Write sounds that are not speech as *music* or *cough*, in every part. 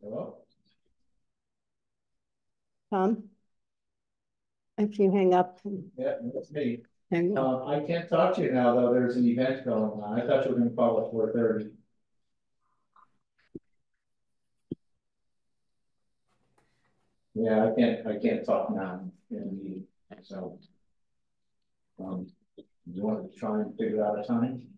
Hello? Tom? If you hang up, Yeah, that's me. hang up. Uh, I can't talk to you now, though, there's an event going on, I thought you were gonna call at four thirty. Yeah, I can't, I can't talk now in the so. Um, you want to try and figure out a time?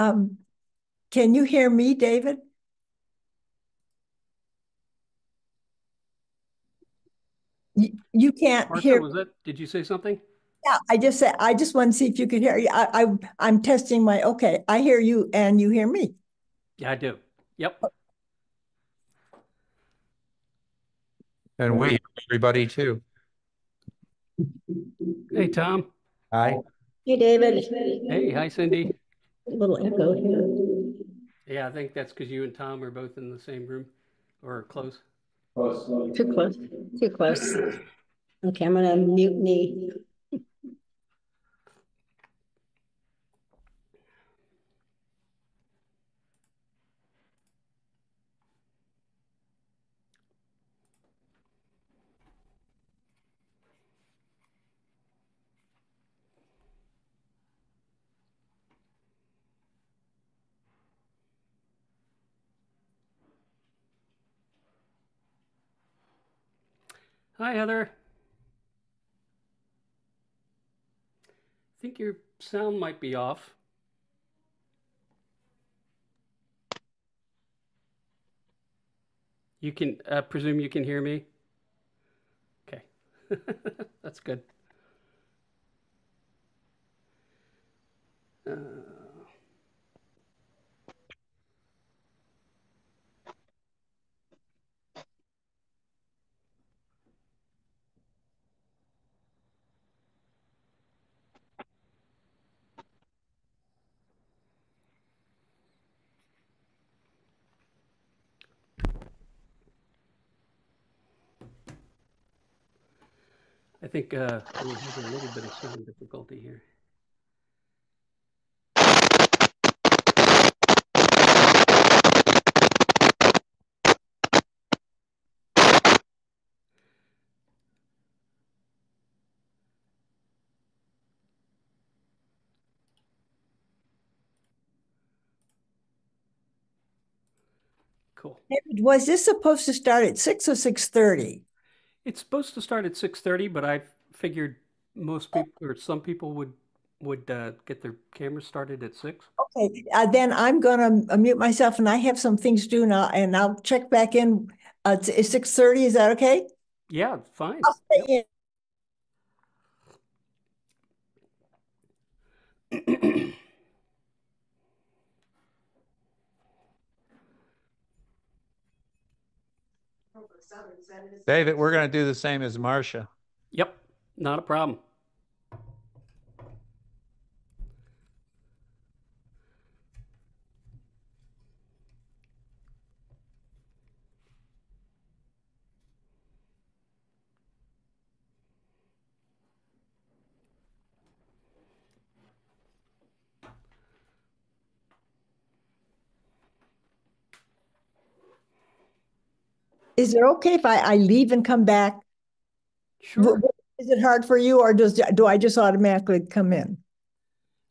Um, can you hear me, David? You, you can't Martha, hear, was that, did you say something? yeah, I just said, I just want to see if you could hear, I, I, I'm testing my, okay, I hear you and you hear me. Yeah, I do. Yep. And we, everybody too. Hey, Tom. Hi. Hey, David. Hey, hi, Cindy. A Little echo here. Yeah, I think that's because you and Tom are both in the same room or close. Close, close. Too close, too close. Okay, I'm gonna mutiny. Hi, Heather. I think your sound might be off. You can uh, presume you can hear me? Okay. *laughs* That's good. Uh, think uh, we have a little bit of sound difficulty here. Cool. Was this supposed to start at six or six thirty? It's supposed to start at 6:30, but I figured most people or some people would would uh, get their cameras started at six. Okay, uh, then I'm gonna unmute myself and I have some things to do now and I'll check back in. Uh, it's six thirty, is that okay? Yeah, fine. David, we're going to do the same as Marcia. Yep, not a problem. Is it okay if I, I leave and come back? Sure. Is it hard for you or does, do I just automatically come in?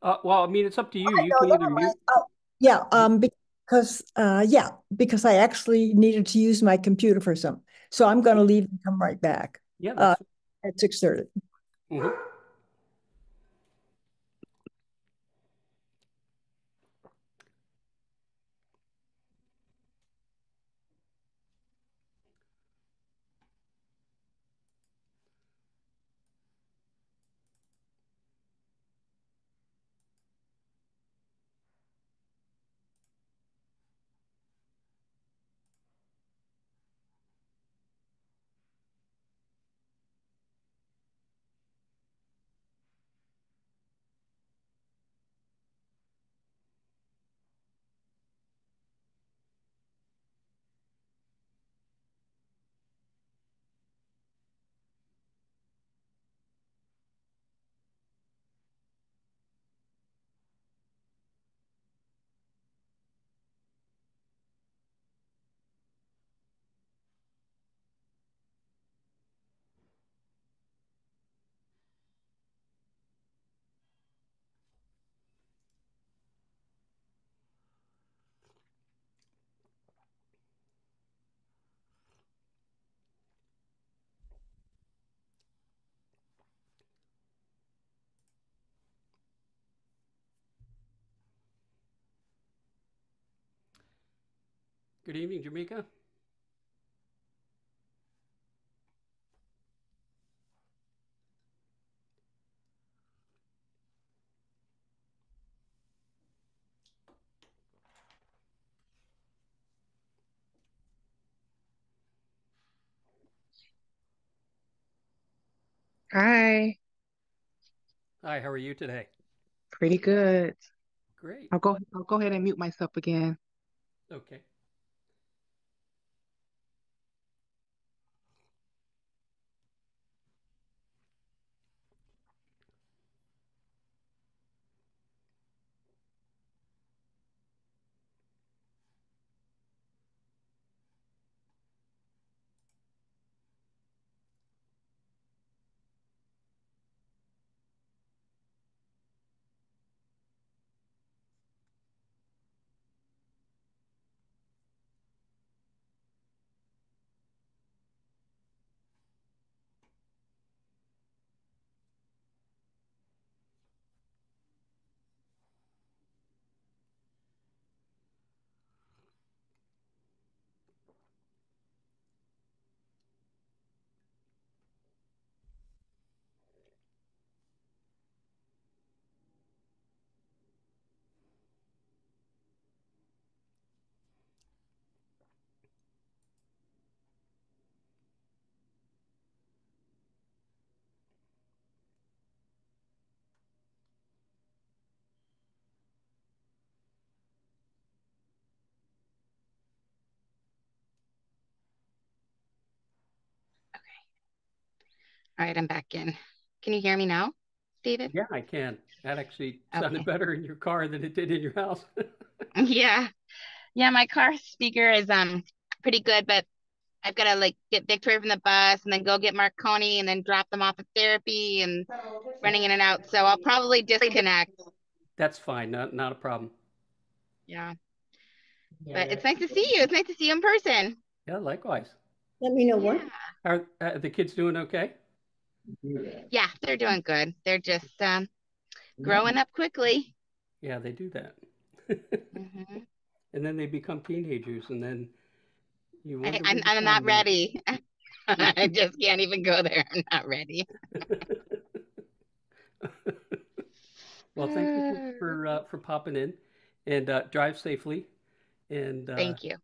Uh, well, I mean, it's up to you. Okay, You can either mute. Oh, Yeah, um, because, uh, yeah, because I actually needed to use my computer for some. So I'm gonna leave and come right back Yeah, uh, at six thirty. mhm. Good evening, Jamaica. Hi, Hi, how are you today? pretty good. Great. I'll go I'll go ahead and mute myself again. Okay. All right, I'm back in. Can you hear me now, David? Yeah, I can. That actually Okay. sounded better in your car than it did in your house. *laughs* Yeah. Yeah, my car speaker is um pretty good, but I've got to like get Victoria from the bus and then go get Marconi and then drop them off at therapy and running in and out. So I'll probably disconnect. That's fine. Not not a problem. Yeah. But it's nice to see you. It's nice to see you in person. Yeah, likewise. Let me know what. Are uh, the kids doing okay? Yeah, they're doing good. They're just um growing up quickly. Yeah, they do that. Mhm. *laughs* and then they become teenagers, and then you I. I'm, I'm not ready. *laughs* I just can't even go there. I'm not ready. *laughs* well, thank you for for, uh, *sighs* for popping in, and uh, drive safely, and uh, Thank you.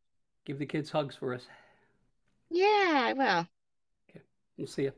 give the kids hugs for us. Yeah, I will. Okay, we'll see you.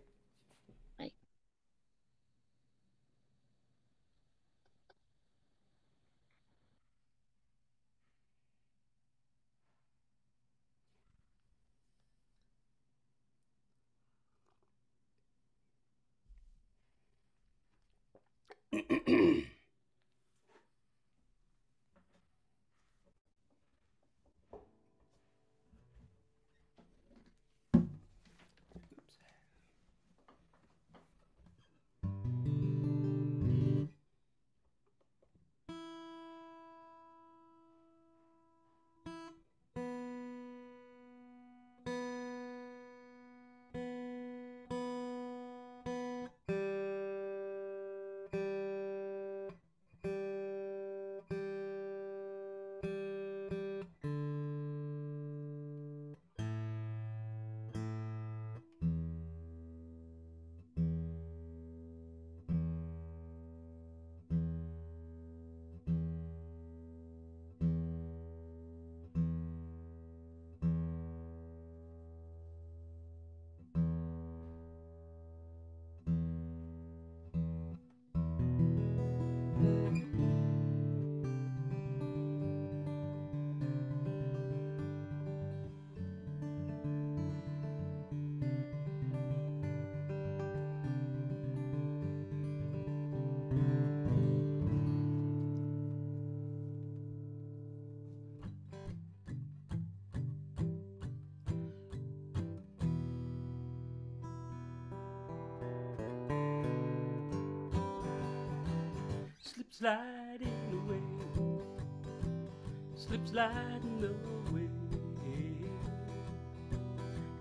Sliding away.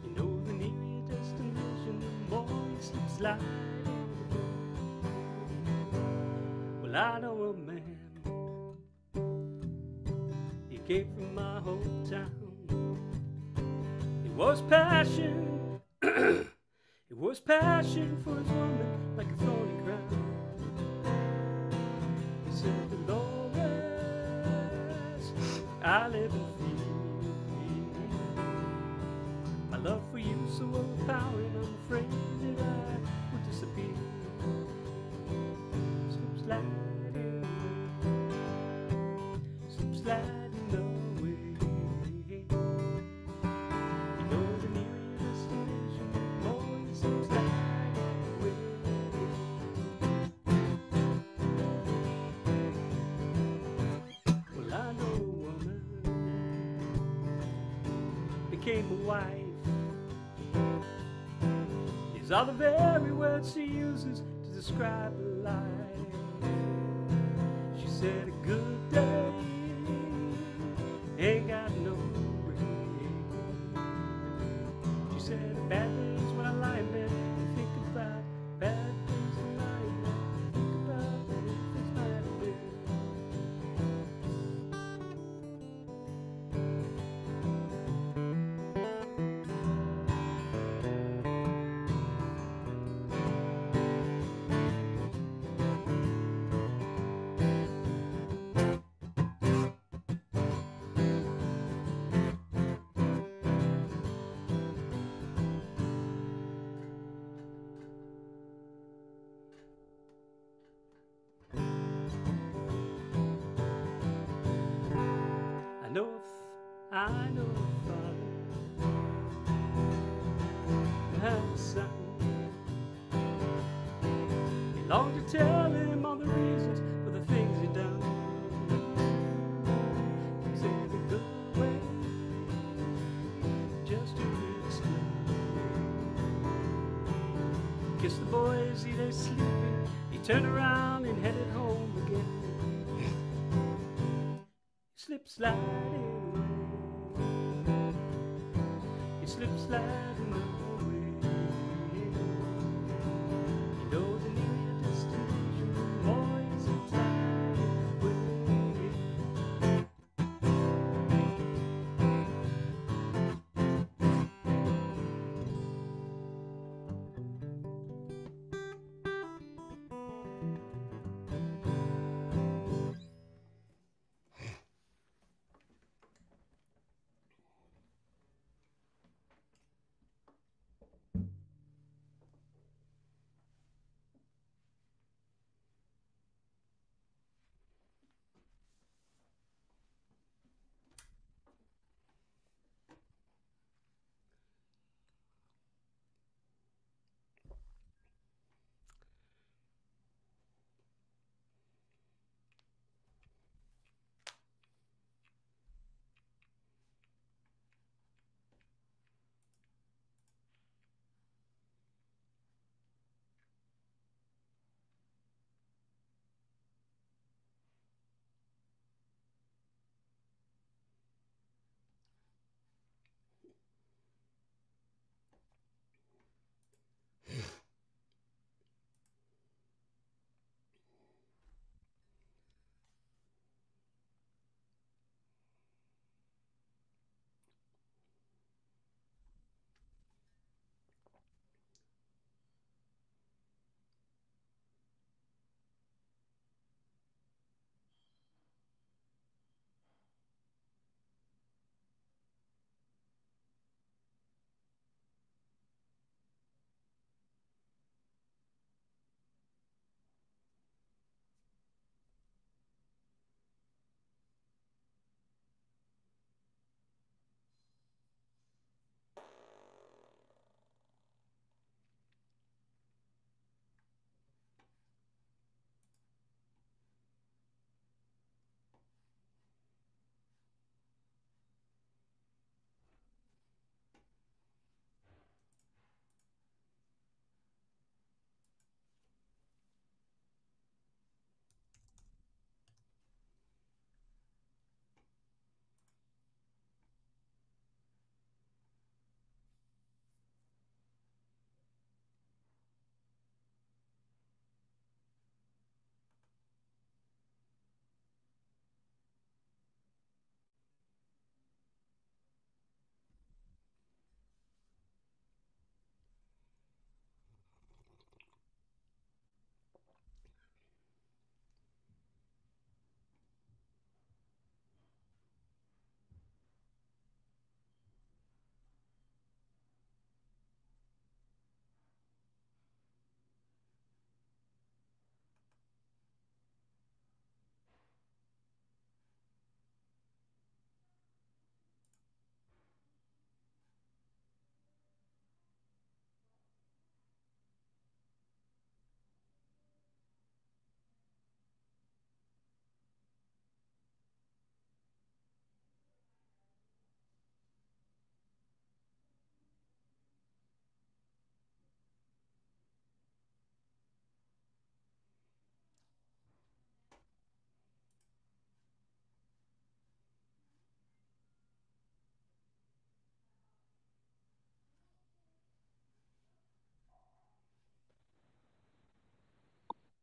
You know the nearer your destination, the more you slip sliding away. Well, I know a man, he came from my hometown. It was passion, *clears throat* it was passion for his afraid that I would disappear. Slip sliding away, slip sliding away. You know the nearer your destination, the more you slip sliding away. Well, I know a woman became a wife. Are the very words she uses to describe slip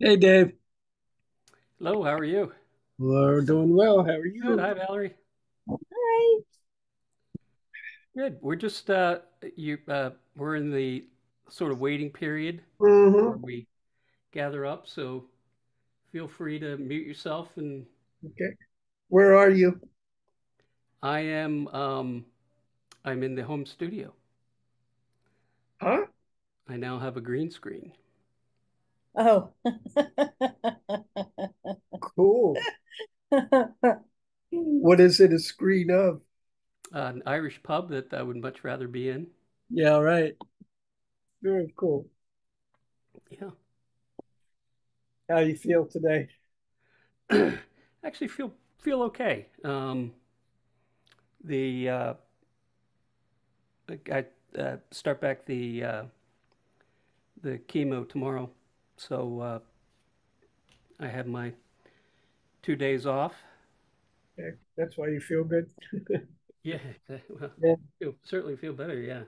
Hey, Dave. Hello, how are you? We're doing well. How are you? Good. Hi, Valerie. Hi. Good. We're just uh you uh we're in the sort of waiting period Mhm. where we gather up, so feel free to mute yourself and Okay. Where are you? I am um I'm in the home studio. Huh? I now have a green screen. Oh. Cool. *laughs* What is it a screen of? an Irish pub that I would much rather be in. Yeah, right. Very cool. Yeah. How you feel today? *clears throat* Actually feel feel okay. Um, the uh, I uh, start back the uh, the chemo tomorrow, so uh, I have my two days off. Okay. That's why you feel good. *laughs* Yeah, *laughs* well, Yeah. feel, certainly feel better. Yeah,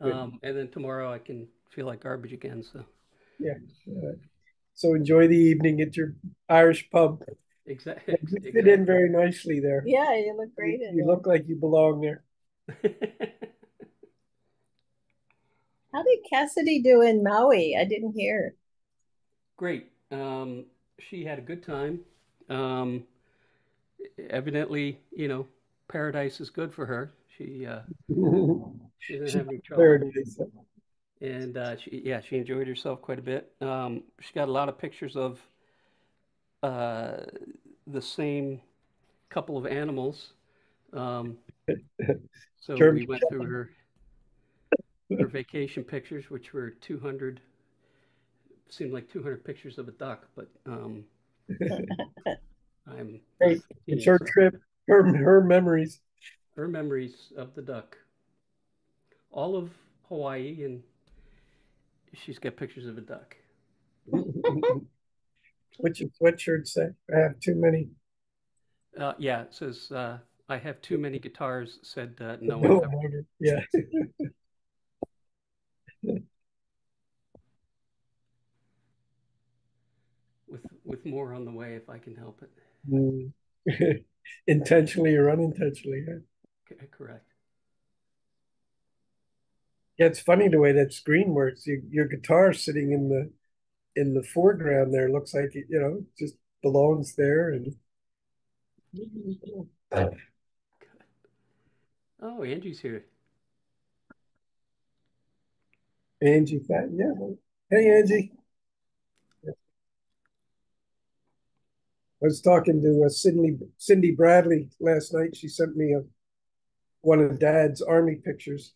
um, and then tomorrow I can feel like garbage again. So Yeah. All right. So enjoy the evening at your Irish pub. exactly. *laughs* You fit in very nicely there. Yeah, you look You, great in you look like you belong there. How did Cassidy do in Maui? I didn't hear. Great. Um, she had a good time. Um, evidently, you know, paradise is good for her. She uh, *laughs* she didn't have any trouble, Paradise. and uh, she yeah she enjoyed herself quite a bit. Um, she got a lot of pictures of uh, the same couple of animals. Um, *laughs* so we went through her her vacation pictures, which were 200 seemed like 200 pictures of a duck, but um, *laughs* I'm Hey, It's her trip, her her memories. her memories of the duck. All of Hawaii, and she's got pictures of a duck. *laughs* What's your sweatshirt say? I have too many. Uh, yeah, it says, uh, I have too many guitars, said uh, *laughs* no No one ever. Yeah. With, more on the way if I can help it. Mm. *laughs* Intentionally or unintentionally. C- correct. Yeah, it's funny the way that screen works. Your your guitar sitting in the in the foreground there looks like it, you know, just belongs there and *laughs* Oh, Angie's here. Angie Fat. Yeah. Hey Angie. I was talking to uh, Cindy Cindy Bradley last night. She sent me a one of Dad's army pictures.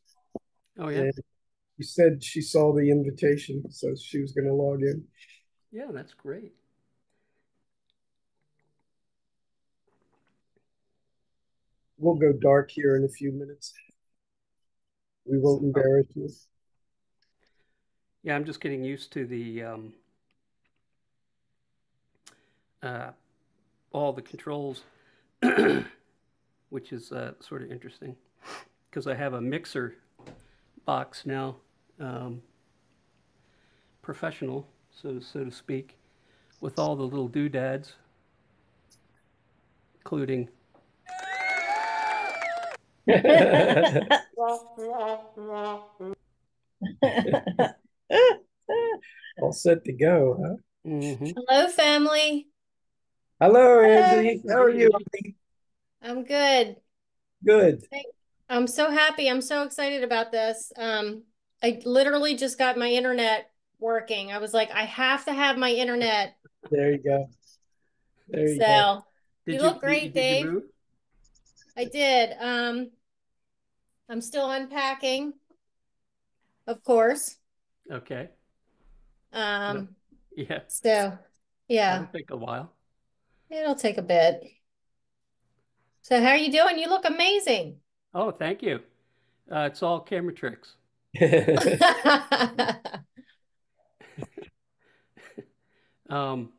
Oh, yeah. And she said she saw the invitation, so she was going to log in. Yeah, that's great. We'll go dark here in a few minutes. We won't embarrass you. Yeah, I'm just getting used to the um, uh, all the controls, *clears throat* which is uh, sort of interesting because I have a mixer box now, um, professional, so so to speak, with all the little doodads, including *laughs* All set to go, huh? Mhm. Hello, family. Hello, Angie. How are you? I'm good. Good. I'm so happy. I'm so excited about this. Um, I literally just got my internet working. I was like, I have to have my internet. There you go. There you go. Did you you- look you- great, did you Dave. move? I did. Um, I'm still unpacking, of course. Okay. Um, Yeah. so yeah, That'll take a while. It'll take a bit. So how are you doing? You look amazing. Oh, thank you. Uh, it's all camera tricks. *laughs* *laughs* Um,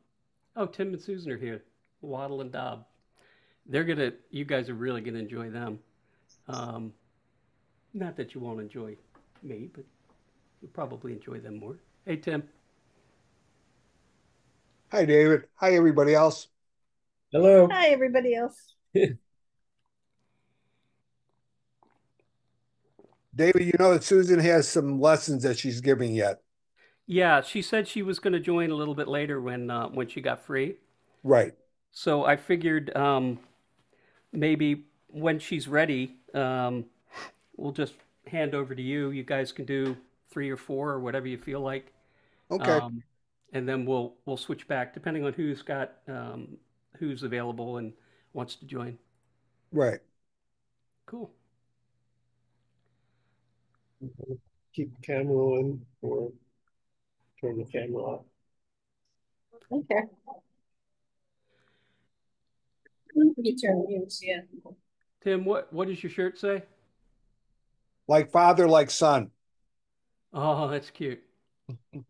oh, Tim and Susan are here. Wattle and Daub. They're gonna. You guys are really gonna enjoy them. Um, not that you won't enjoy me, but you'll probably enjoy them more. Hey, Tim. Hi, David. Hi, everybody else. Hello. Hi, everybody else. *laughs* David, you know that Susan has some lessons that she's giving yet. Yeah, she said she was going to join a little bit later when uh, when she got free. Right. So I figured um, maybe when she's ready, um, we'll just hand over to you. You guys can do three or four or whatever you feel like. Okay. Um, and then we'll we'll switch back depending on who's got um, who's available and wants to join. Right. Cool. Keep the camera on or turn the camera off. Okay. You turn mute, yeah. Tim, what what does your shirt say? Like father, like son. Oh, that's cute. *laughs*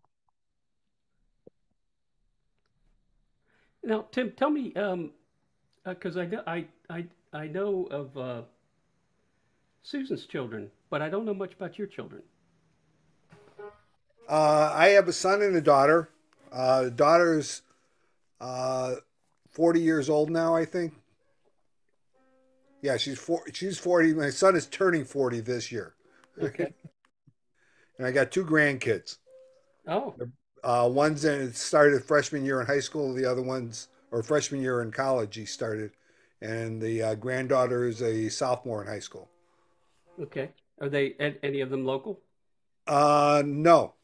Now, Tim, tell me, um, because I know I I I know of uh, Susan's children, but I don't know much about your children. Uh, I have a son and a daughter. Uh, the daughter's uh, 40 years old now, I think. Yeah, she's four, she's 40. My son is turning 40 this year. Okay. *laughs* and I got two grandkids. Oh, Uh, one's in, started freshman year in high school. The other one's, or freshman year in college, he started. And the uh, granddaughter is a sophomore in high school. okay. Are they any of them local? Uh, no,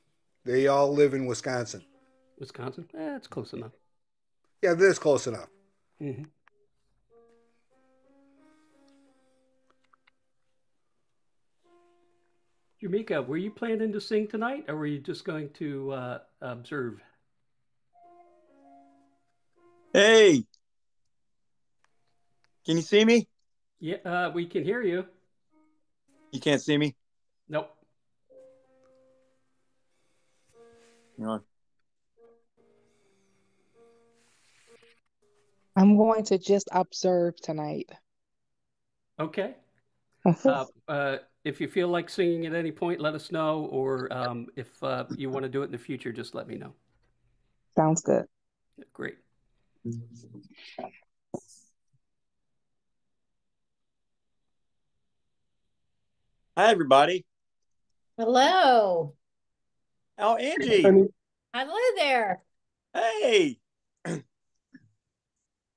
they all live in Wisconsin. Wisconsin? Eh, that's close enough. Yeah, this close enough. hmm Jamaica, were you planning to sing tonight, or were you just going to uh, observe? Hey, can you see me? Yeah, uh, we can hear you. You can't see me? Nope. Hang on. I'm going to just observe tonight. Okay. *laughs* Uh, uh, if you feel like singing at any point, let us know. Or um, if uh, you want to do it in the future, just let me know. Sounds good. Great. Hi, everybody. Hello. Oh, Angie. Honey, Hello there. Hey. *clears throat*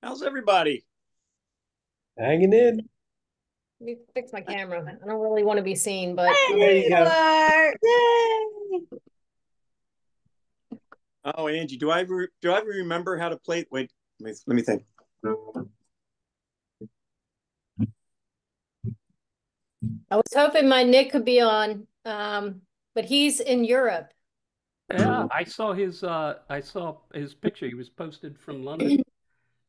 How's everybody? hanging in. Let me fix my camera. I don't really want to be seen, but There you go. are. Yay! Oh, Angie, do I ever do I ever remember how to play? Wait, let me, let me think. I was hoping my Nick could be on, um, but he's in Europe. Yeah, I saw his. Uh, I saw his picture. He was posted from London. *clears throat*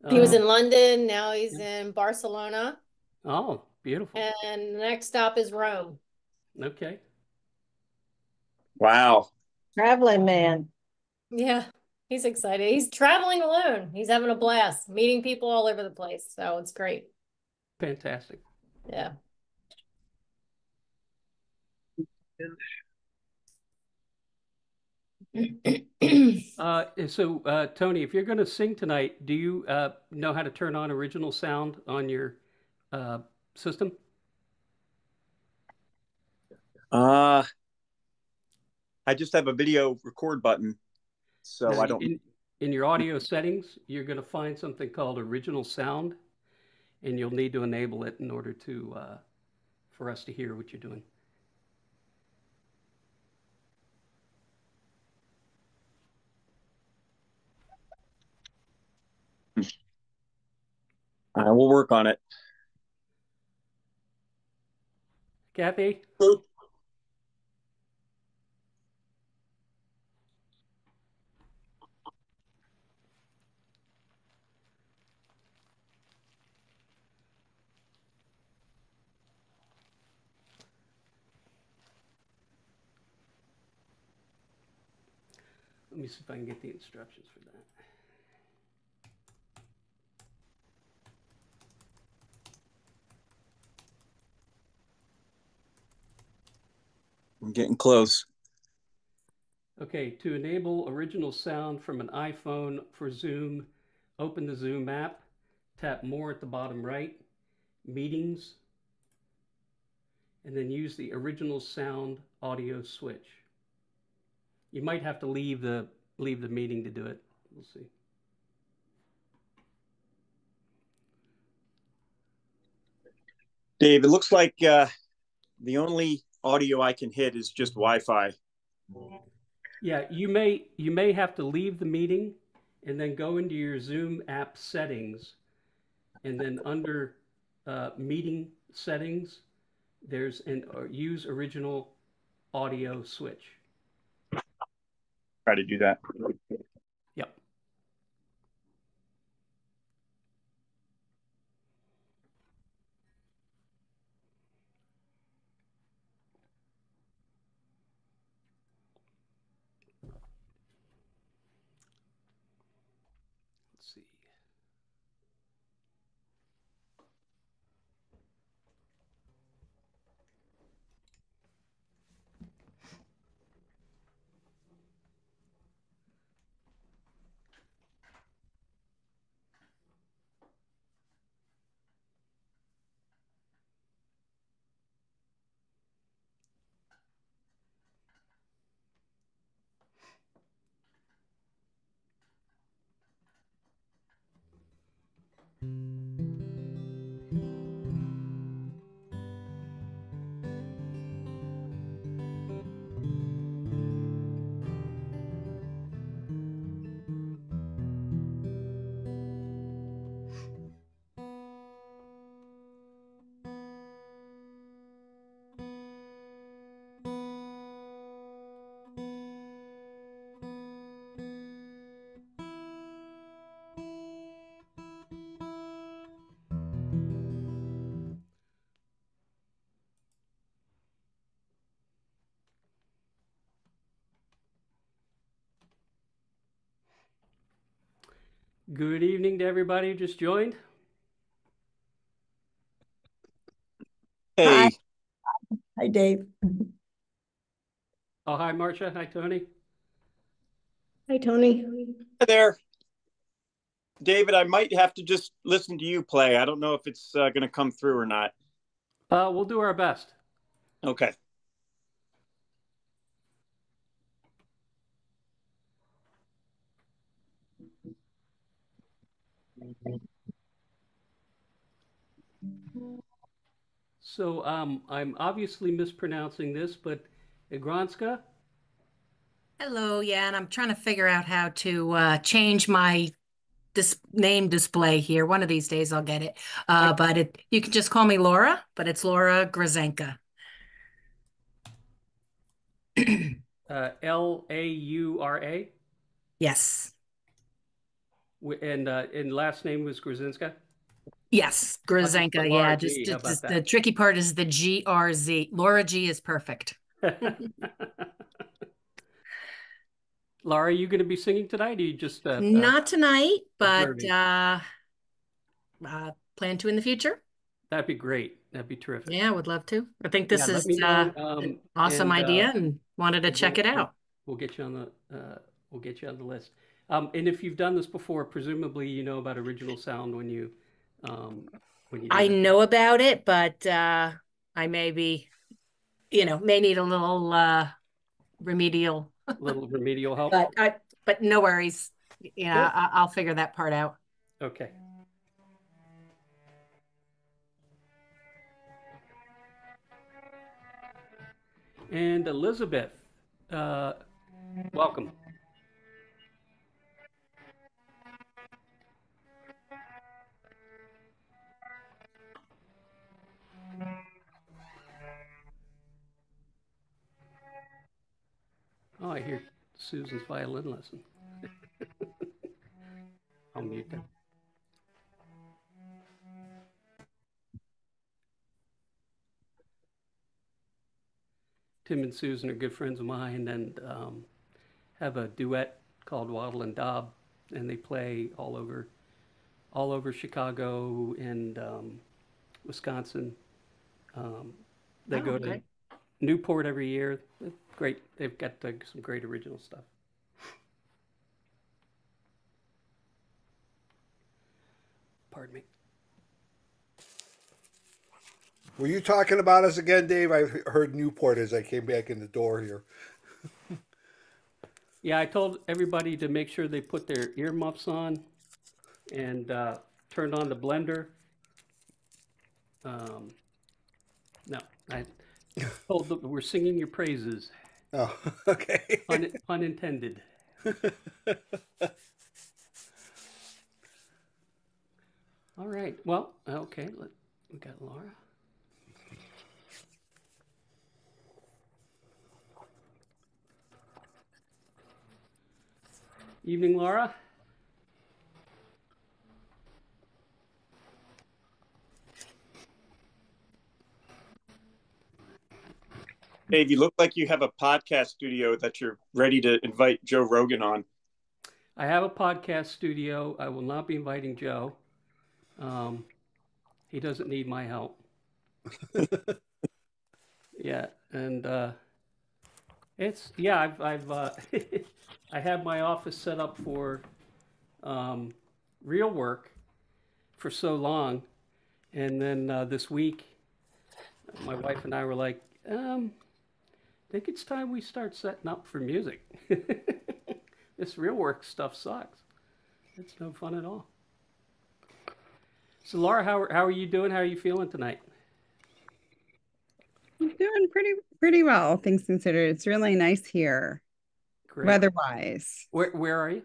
He was Uh, in London, now he's in Barcelona, Oh, beautiful. and the next stop is Rome. Okay. Wow. Traveling man. Yeah, he's excited. He's traveling alone. He's having a blast, meeting people all over the place. So it's great. Fantastic. Yeah. *clears throat* Uh, so, uh, Tony, if you're going to sing tonight, do you uh, know how to turn on original sound on your uh, system? Uh I just have a video record button, so Now, I don't. In, in your audio settings, you're going to find something called original sound, and you'll need to enable it in order to uh, for us to hear what you're doing. I will work on it. Kathy? Let me see if I can get the instructions for that. I'm getting close. Okay, to enable original sound from an iPhone for Zoom, open the Zoom app, tap More at the bottom right, Meetings, and then use the original sound audio switch. You might have to leave the leave the meeting to do it. We'll see. Dave, it looks like uh, the only audio I can hit is just Wi-Fi. Yeah, you may you may have to leave the meeting and then go into your Zoom app settings, and then under uh, meeting settings, there's an uh, use original audio switch. Try to do that. Good evening to everybody who just joined. Hey, Hi. Hi, Dave. Oh, hi, Marcia. Hi, Tony. Hi, Tony. Hi there. David, I might have to just listen to you play. I don't know if it's uh, going to come through or not. Uh, we'll do our best. Okay. So um, I'm obviously mispronouncing this, but Igranska? Hello, yeah, and I'm trying to figure out how to uh, change my dis name display here. One of these days I'll get it. Uh, but it you can just call me Laura, but it's Laura Grazenka. *clears throat* Uh, L A U R A? Yes, And, uh, and last name was Grzinska? yes, Grazenka. Yeah, just, just, the tricky part is the G R Z. Laura G is perfect. *laughs* Laura, are you going to be singing tonight? Or you just uh, uh, Not tonight, but uh, uh, plan to in the future. that'd be great. That'd be terrific. Yeah, I would love to. I think this let is know, uh, um, an awesome and, uh, idea and wanted to check we'll- it out. We'll get you on the uh, we'll get you on the list. Um, and if you've done this before, presumably you know about original sound when you um, when you I that. know about it, but uh, I may be, you know, may need a little uh, remedial. *laughs* little remedial help. But I, but no worries. Yeah, Cool. I, I'll figure that part out. Okay. And Elizabeth, uh, welcome. Oh, I hear Susan's violin lesson. *laughs* I'll mute them. Tim and Susan are good friends of mine and um, have a duet called Wattle and Daub, and they play all over, all over Chicago and um, Wisconsin. Um, they Oh, go to great. Newport every year. Great, they've got uh, some great original stuff. Pardon me. Were you talking about us again, Dave? I heard Newport as I came back in the door here. *laughs* Yeah, I told everybody to make sure they put their earmuffs on and uh, turned on the blender. Um, no, I Oh, told them we're singing your praises. Oh, *laughs* okay. Pun, pun intended. *laughs* All right. Well, okay. Let, we got Laura. Evening, Laura. Dave, you look like you have a podcast studio that you're ready to invite Joe Rogan on. I have a podcast studio. I will not be inviting Joe. Um, he doesn't need my help. *laughs* yeah, and uh, it's yeah. I've I've uh, *laughs* I have my office set up for um, real work for so long, and then uh, this week, my wife and I were like, um, I think it's time we start setting up for music. *laughs* this real work stuff sucks. It's no fun at all. So, Laura, how, how are you doing? How are you feeling tonight? I'm doing pretty pretty well, things considered. It's really nice here, Great. weather-wise. Where where are you?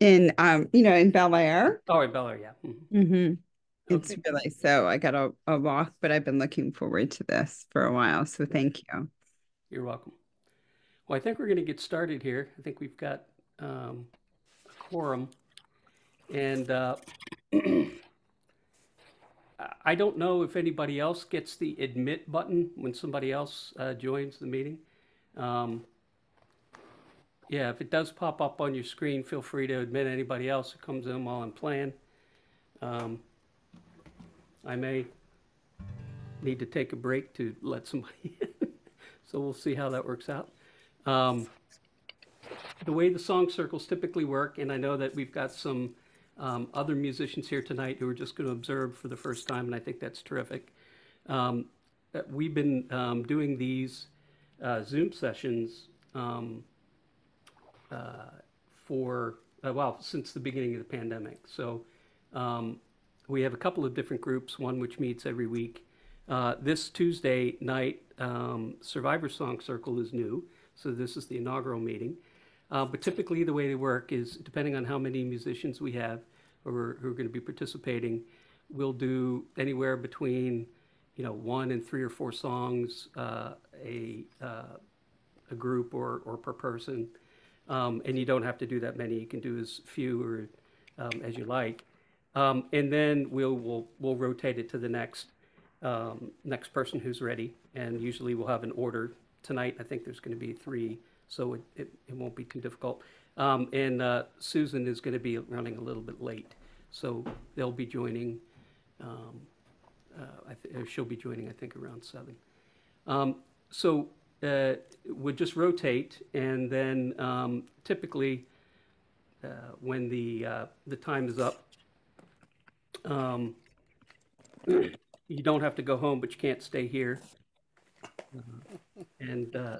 In um, you know, in Bel Air. Oh, in Bel Air, yeah. Mhm. Mm-hmm. It's Okay. really so. I got a, a walk, but I've been looking forward to this for a while. So thank you. You're welcome. Well, I think we're going to get started here. I think we've got um, a quorum. And uh, *clears throat* I don't know if anybody else gets the admit button when somebody else uh, joins the meeting. Um, yeah, if it does pop up on your screen, feel free to admit anybody else who comes in while I'm playing. Um, I may need to take a break to let somebody *laughs* in. So we'll see how that works out. Um, the way the song circles typically work, and I know that we've got some um, other musicians here tonight who are just going to observe for the first time, and I think that's terrific. Um, we've been um, doing these uh, Zoom sessions um, uh, for, uh, well, since the beginning of the pandemic. So um, we have a couple of different groups, one which meets every week. Uh, this Tuesday night, um, Survivor Song Circle is new, so this is the inaugural meeting. Uh, but typically, the way they work is depending on how many musicians we have or who are going to be participating, we'll do anywhere between, you know, one and three or four songs uh, a uh, a group or or per person. Um, and you don't have to do that many. You can do as few or um, as you like. Um, and then we'll, we'll, we'll rotate it to the next, um, next person who's ready. And usually we'll have an order. Tonight, I think there's going to be three, so it, it, it won't be too difficult. Um, and uh, Susan is going to be running a little bit late. So they'll be joining, um, uh, I th- uh, she'll be joining, I think, around seven. Um, so uh, we'll just rotate, and then um, typically, uh, when the uh, the time is up, um, *clears throat* you don't have to go home, but you can't stay here. Uh, and uh,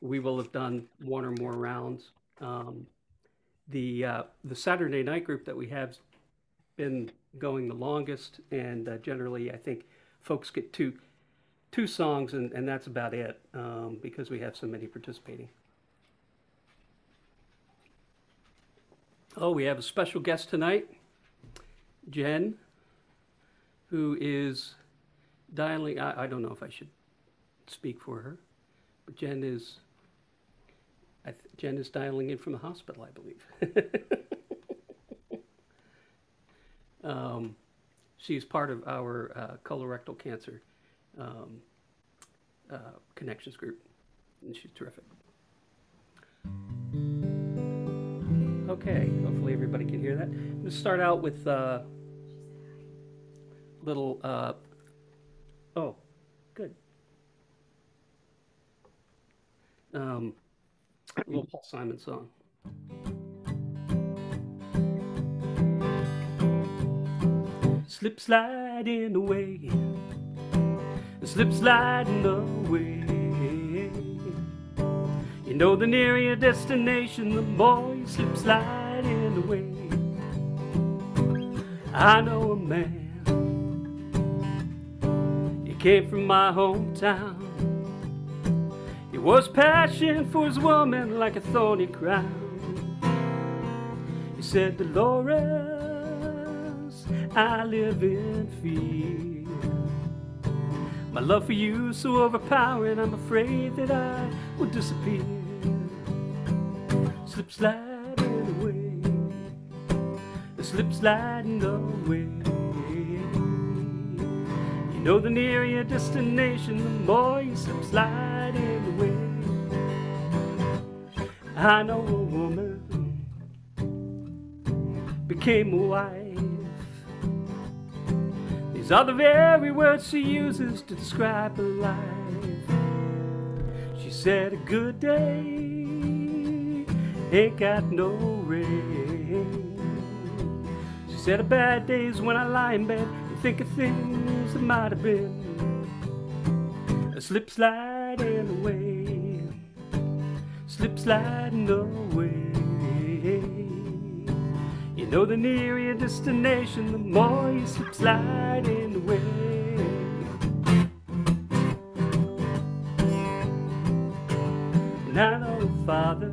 we will have done one or more rounds. Um, the uh, the Saturday night group that we have been going the longest, and uh, generally, I think folks get two two songs, and, and that's about it um, because we have so many participating. Oh, we have a special guest tonight, Jen, who is dialing. I, I don't know if I should speak for her, but Jen is. Th- Jen is dialing in from the hospital, I believe. *laughs* um, she's part of our uh, colorectal cancer um, uh, connections group, and she's terrific. Okay, hopefully everybody can hear that. I'm going to start out with uh, little. Uh, oh, good. um, little Paul Simon song. Slip sliding away, slip sliding away. You know, the nearer your destination, the more you slip sliding away. I know a man, came from my hometown. He was passion for his woman like a thorny crown. He said, Dolores, I live in fear. My love for you so overpowering, I'm afraid that I will disappear. Slip sliding away, slip sliding away. Know, the nearer your destination, the more you slip sliding away. I know a woman became a wife. These are the very words she uses to describe her life. She said, A good day ain't got no rain. She said, A bad day's when I lie in bed think of things that might have been. A slip sliding away, slip sliding away. You know, the nearer your destination, the more you slip sliding away. And I know a father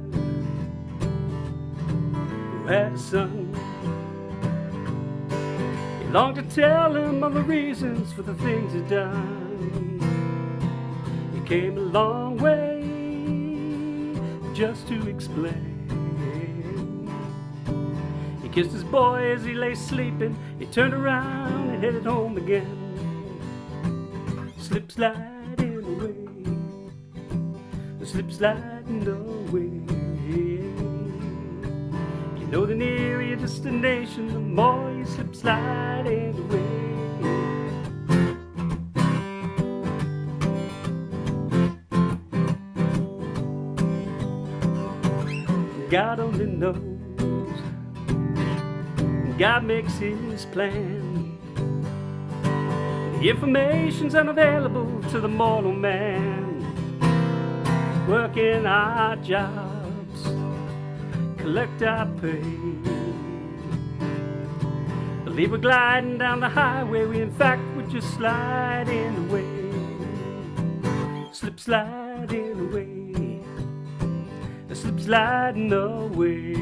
who had a son. He longed to tell him of the reasons for the things he'd done. He came a long way just to explain. He kissed his boy as he lay sleeping. He turned around and headed home again. Slip sliding away, slip sliding away. Know, the nearer your destination, the more you slip sliding away. God only knows. God makes his plan. The information's unavailable to the mortal man. Working our jobs, collect our pay. Believe we're gliding down the highway, we in fact we're just sliding away. Slip sliding away slip sliding away.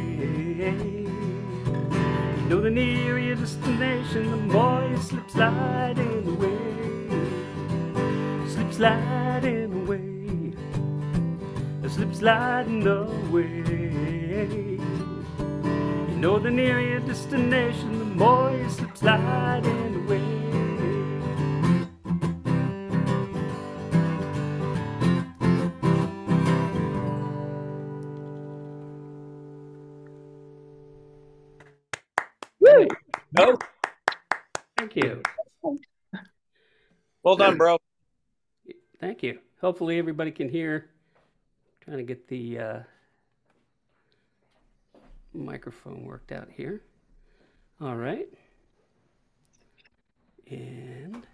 You know, the nearer your destination, the more you slip sliding away. Slip sliding away, slip sliding away. You know, the nearer your destination, the more you slip sliding away. No. Thank you. Well done, bro. Thank you. Hopefully everybody can hear. Trying to get the uh, microphone worked out here. All right. And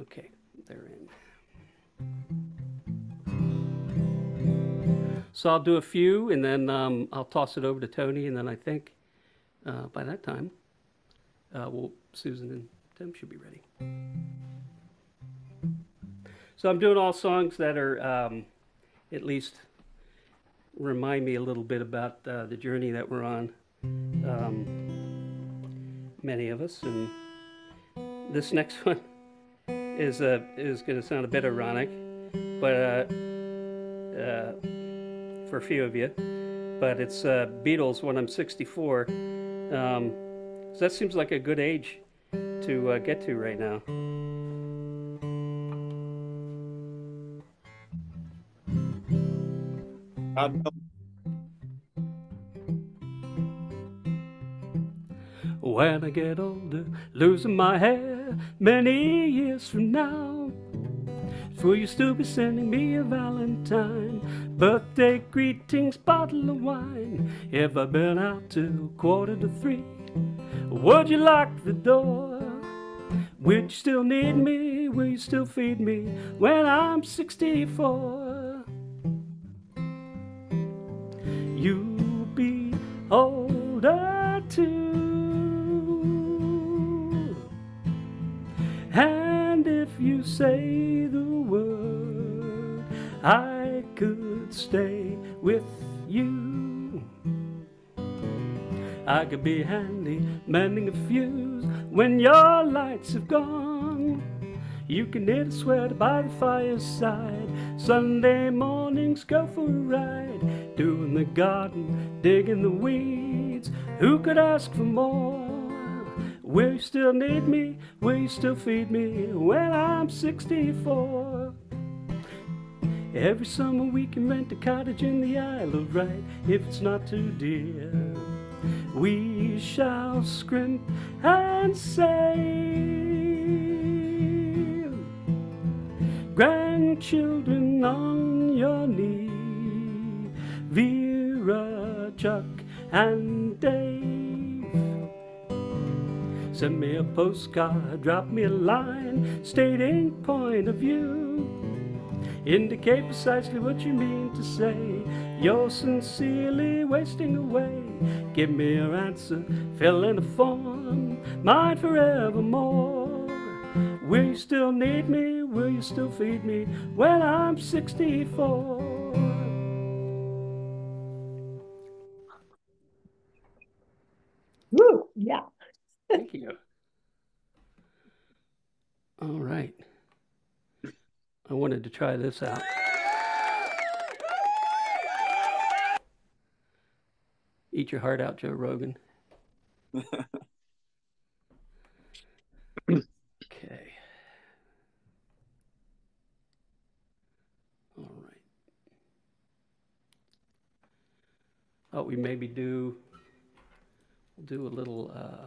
okay, they're in. So I'll do a few and then um, I'll toss it over to Tony and then I think uh, by that time, uh, well, Susan and Tim should be ready. So I'm doing all songs that are um, at least remind me a little bit about uh, the journey that we're on, um, many of us. And this next *laughs* one is uh, is going to sound a bit ironic, but uh, uh, for a few of you, but it's uh, Beatles when I'm 64. Um, so that seems like a good age to uh, get to right now. Um, When I get older, losing my hair many years from now. will you still be sending me a valentine? Birthday greetings, bottle of wine. If I've been out till quarter to three, would you lock the door? Would you still need me? Will you still feed me when I'm 64? You'll be older too. And if you say the word, I could stay with you. I could be handy mending a fuse when your lights have gone. You can knit a sweater by the fireside. Sunday mornings go for a ride. Doing the garden, digging the weeds. Who could ask for more? Will you still need me? Will you still feed me when I'm 64? Every summer we can rent a cottage in the Isle of Wight if it's not too dear. We shall scrimp and sail. Grandchildren on your knee, Vera, Chuck, and Dave. Send me a postcard, drop me a line, stating point of view. Indicate precisely what you mean to say. You're sincerely wasting away. Give me your answer, fill in a form, mine forevermore. Will you still need me? Will you still feed me when I'm 64? Woo, yeah. Thank you. All right. I wanted to try this out. Eat your heart out, Joe Rogan. *laughs* okay. All right. Oh, we maybe do we'll do a little uh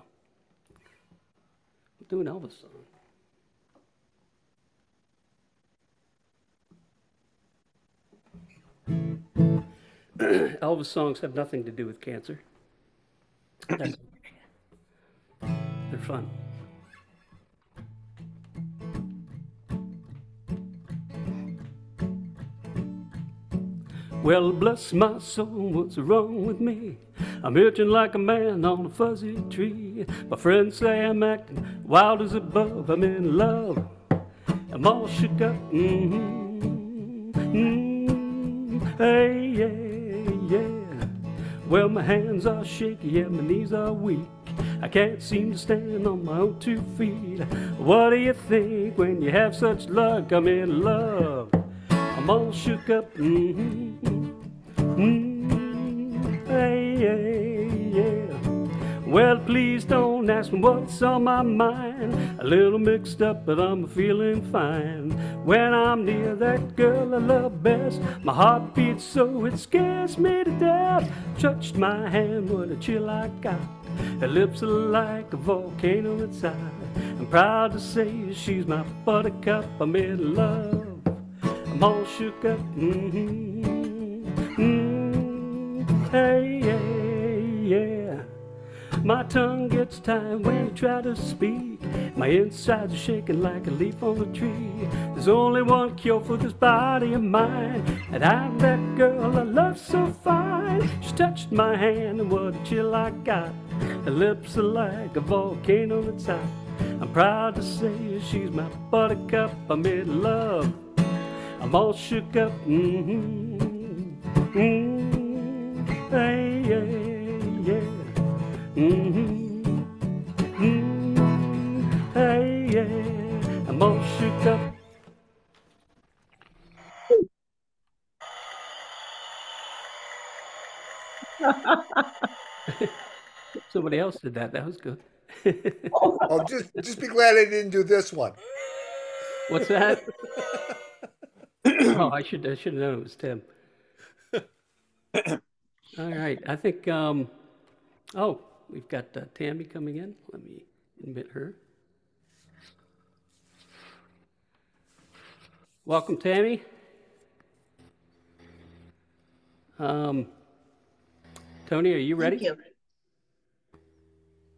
we'll do an Elvis song. *clears throat* Elvis songs have nothing to do with cancer. They're fun. Well, bless my soul, what's wrong with me? I'm itching like a man on a fuzzy tree. My friends say I'm acting wild as a. I'm in love. I'm all shook up. Mm-hmm. Mm-hmm. Hey, yeah, yeah. Well, my hands are shaky, yeah, my knees are weak. I can't seem to stand on my own two feet. What do you think when you have such luck? I'm in love. I'm all shook up. Mm-hmm. Hey, yeah. Well, please don't ask me what's on my mind. A little mixed up, but I'm feeling fine. When I'm near that girl I love best, my heart beats so it scares me to death. Touched my hand, what a chill I got. Her lips are like a volcano inside. I'm proud to say she's my buttercup. I'm in love. I'm all shook up. Mm-hmm. Mm-hmm. Hey, yeah, yeah. My tongue gets tied when you try to speak. My insides are shaking like a leaf on a tree. There's only one cure for this body of mine. And I'm that girl I love so fine. She touched my hand and what a chill I got. Her lips are like a volcano inside. I'm proud to say she's my buttercup. I'm in love. I'm all shook up. Mm-hmm. Hey, yeah, yeah. Mm-hmm. Mm-hmm. Hey, yeah. I'm all shook up. Somebody else did that. That was good. oh, just just be glad I didn't do this one. What's that? *laughs* oh, I should I should have known it was Tim. All right, I think. Um, oh, we've got uh, Tammy coming in. Let me admit her. Welcome, Tammy. Um, Tony, are you ready? Thank you.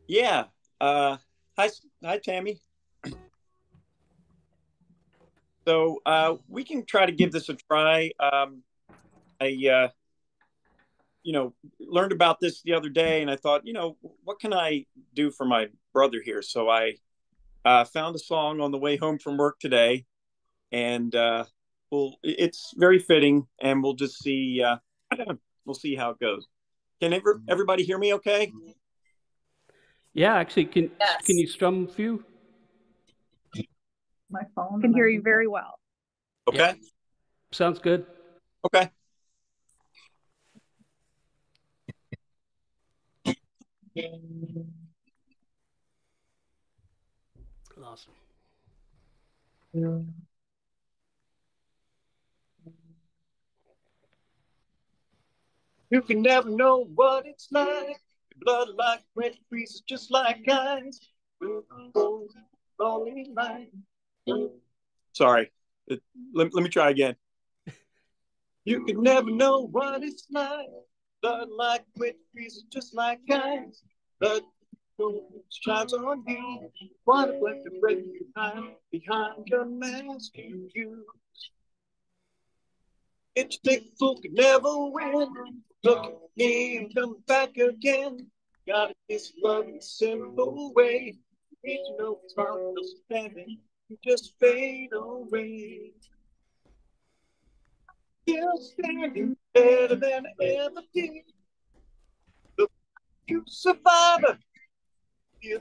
Yeah. Uh, hi, hi, Tammy. So uh, we can try to give this a try. Um, I, uh, you know, learned about this the other day, and I thought, you know, what can I do for my brother here? So I uh, found a song on the way home from work today, and uh, we'll. It's very fitting, and we'll just see. Uh, *clears throat* we'll see how it goes. Can ever, everybody hear me? Okay. Yeah, actually, can Yes. can you strum a few? My phone. Can hear you very well. Okay. Sounds good. Okay. Awesome. You can never know what it's like. Blood like red freezes just like ice. Lonely light. Sorry. Let, let me try again. You can never know what it's like. Blood like red freezes just like ice. Blood shines on you. What a black to break you hide behind your mask you use. It's thick could never win. Look at me and come back again. Got this love in a simple way. Need to know it's wrong, no standing. You just fade away. Still standing better than ever did. Look, you survivor. A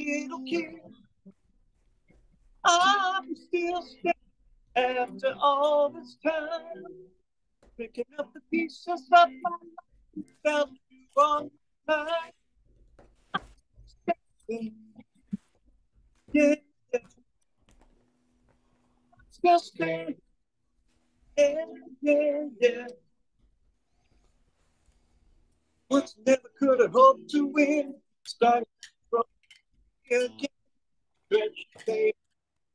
little kid. I'm still standing after all this time. Picking up the pieces of my life without you on my mind. Yeah, yeah. Still standing. Yeah, yeah, yeah. Once never could have hoped to win. Starting from again. They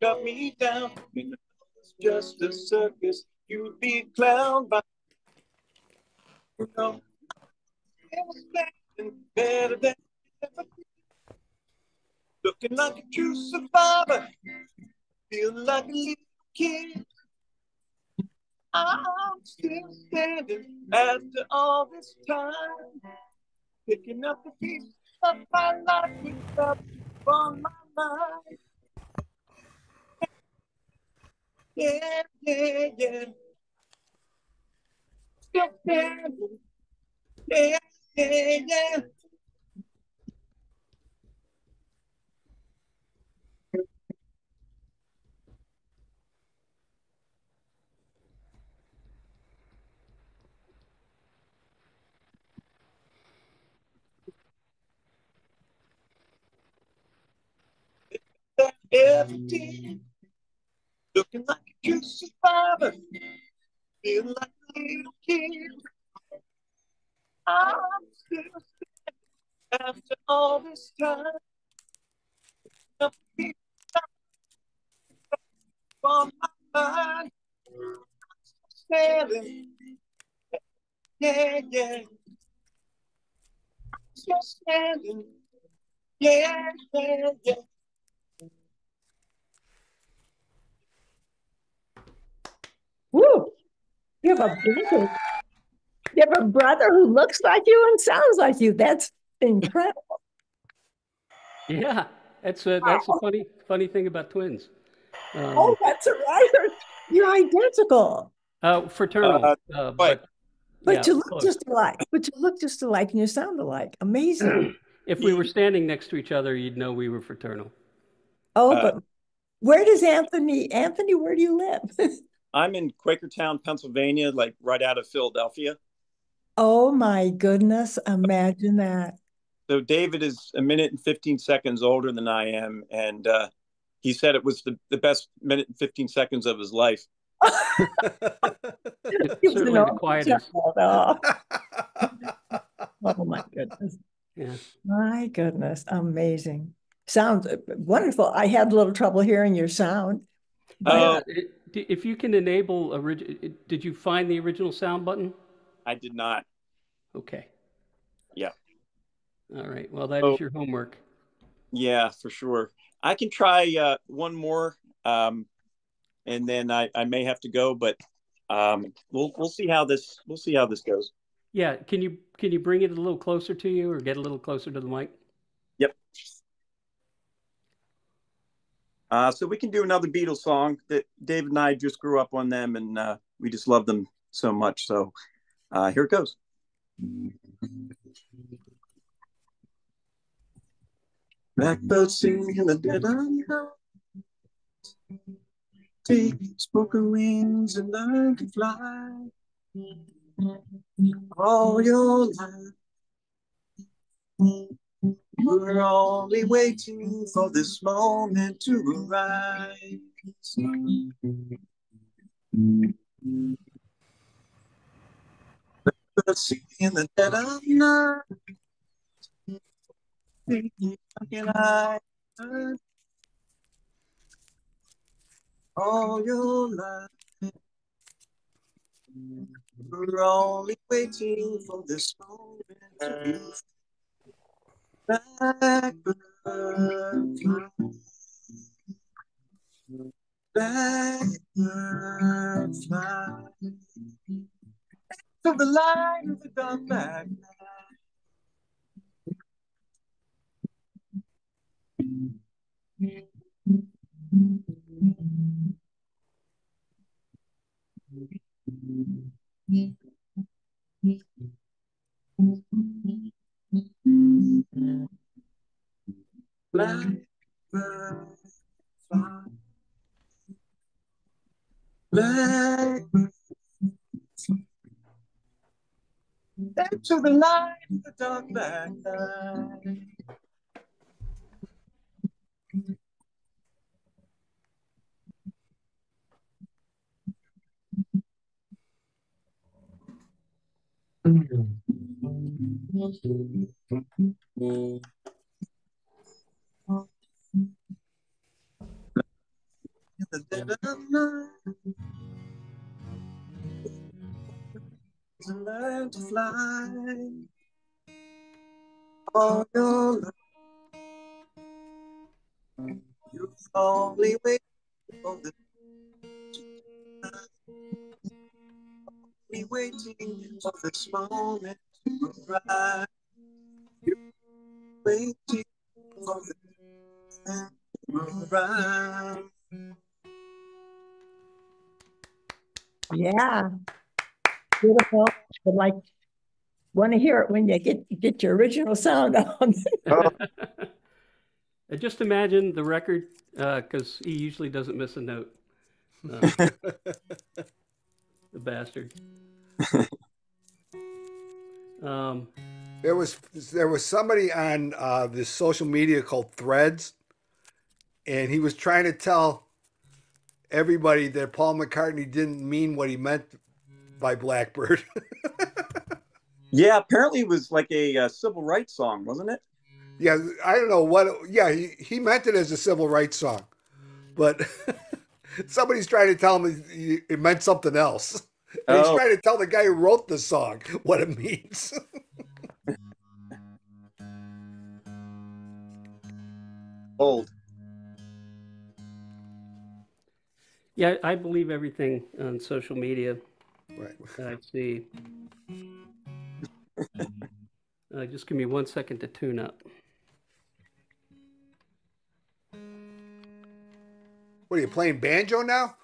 got me down. You know, it's just a circus. You'd be clown by you know. It was better than ever. Looking like a true survivor. Feel like a little kid. I'm still standing after all this time. Picking up the pieces of my life without on my mind. Yeah, yeah, yeah. Still standing. Yeah, yeah, yeah. Everything looking like a true survivor, feel like a little kid. I'm still standing after all this time. On my mind. Standing, yeah, yeah. Still standing, yeah, yeah, yeah. Woo! You have a brother. You have a brother who looks like you and sounds like you. That's incredible. Yeah, that's a that's a funny funny thing about twins. Um, Oh, that's right. You're identical. uh, fraternal, Uh, uh, but- but But yeah, you look close. just alike. But you look just alike and you sound alike. Amazing. *clears throat* If we were standing next to each other, you'd know we were fraternal. Oh, Uh, but where does Anthony, Anthony, where do you live? *laughs* I'm in Quakertown, Pennsylvania, like right out of Philadelphia. Oh my goodness, imagine that. So David is a minute and 15 seconds older than I am. And uh, he said it was the, the best minute and 15 seconds of his life. *laughs* It's He was certainly the quietest. child. *laughs* Oh oh my goodness. Yeah. My goodness, amazing. Sounds uh, wonderful. I had a little trouble hearing your sound, It- if you can enable orig, did you find the original sound button? I did not. Okay. Yeah. All right. Well, that is your homework. Yeah, for sure. I can try uh, one more, um, and then I, I may have to go, but um, we'll we'll see how this we'll see how this goes. Yeah. Can you can you bring it a little closer to you or get a little closer to the mic? Yep. Uh, so we can do another Beatles song that David and I just grew up on them, and uh, we just love them so much. So uh, here it goes. Blackbird singing in the dead of night. Take spoken wings and learn to fly. All your life, you're only waiting for this moment to. Blackbird singing in the dead of night. Can I all your life? We're only waiting for this moment to be Blackbird fly. Blackbird fly. To the light of the dark black night. Blackbird fly. Blackbird the light of the dark black night, to learn to fly. All your life, you only wait for the only waiting for this moment to arrive. You're waiting for the time. Yeah. Beautiful. But like, want to hear it when you get get your original sound on. *laughs* Uh, Just imagine the record, because he usually doesn't miss a note. Uh, *laughs* the bastard. *laughs* Um, There was there was somebody on uh, this social media called Threads, and he was trying to tell everybody that Paul McCartney didn't mean what he meant by Blackbird. *laughs* Yeah, apparently it was like a uh, civil rights song, wasn't it? yeah, I don't know what. Yeah, he, he meant it as a civil rights song, but *laughs* somebody's trying to tell him it, it meant something else. *laughs* And *laughs* He's Oh. trying to tell the guy who wrote the song what it means. *laughs* Old. yeah, I believe everything on social media right. I see. Uh, just give me one second to tune up. What are you playing banjo now?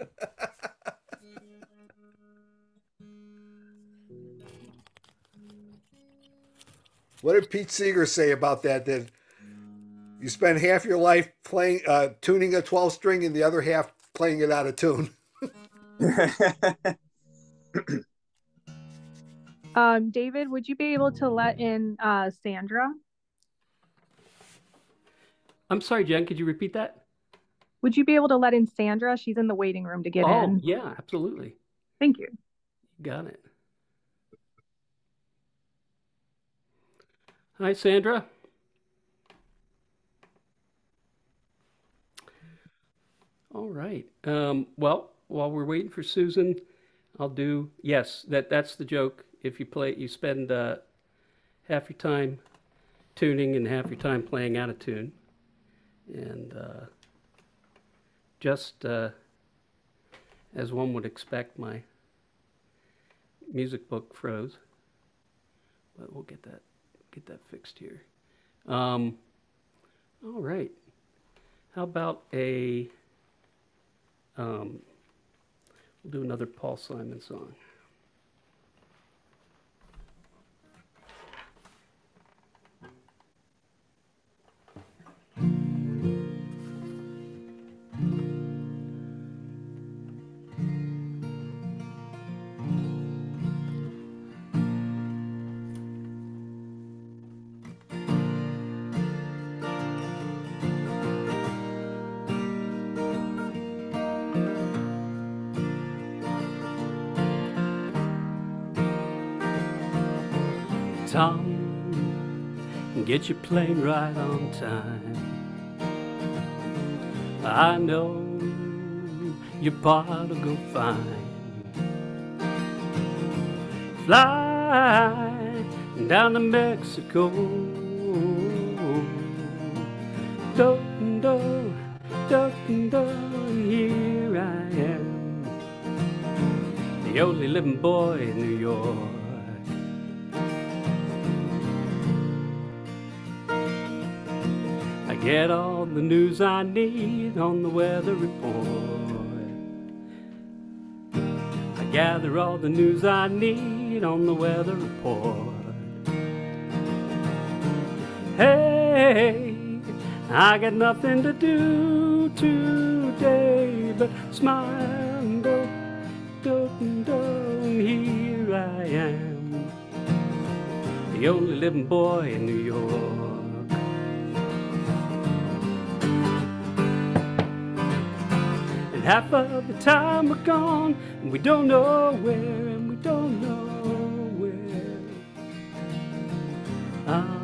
*laughs* what did Pete Seeger say about that? That you spend half your life playing, uh, tuning a twelve string, and the other half playing it out of tune. *laughs* Um, David, would you be able to let in uh, Sandra? I'm sorry, Jen, could you repeat that? Would you be able to let in Sandra? She's in the waiting room to get oh, in. yeah, absolutely. Thank you. Got it. Hi, Sandra. All right. Um, well, while we're waiting for Susan, I'll do yes. That that's the joke. If you play, you spend uh, half your time tuning and half your time playing out of tune, and uh, just uh, as one would expect, my music book froze. But we'll get that get that fixed here. Um, all right. How about a um, we'll do another Paul Simon song. Get your plane right on time. I know your part will go fine. Fly down to Mexico. Do, do, do, do, here I am. The only living boy in New York. Get all the news I need on the weather report. I gather all the news I need on the weather report. Hey, I got nothing to do today but smile and go, go, go, here I am. The only living boy in New York. And half of the time we're gone, and we don't know where, and we don't know where. Ah,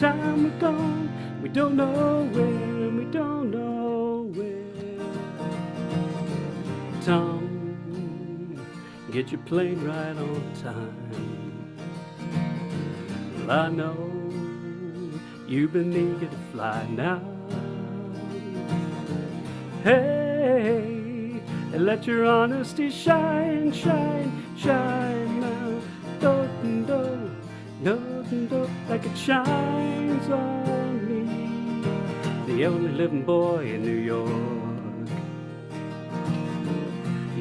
time we're gone, we don't know where, and we don't know where. Tom, get your plane right on time. Well, I know you've been eager to fly now. Hey, and let your honesty shine, shine, shine do, do, like it shines on me. The only living boy in New York.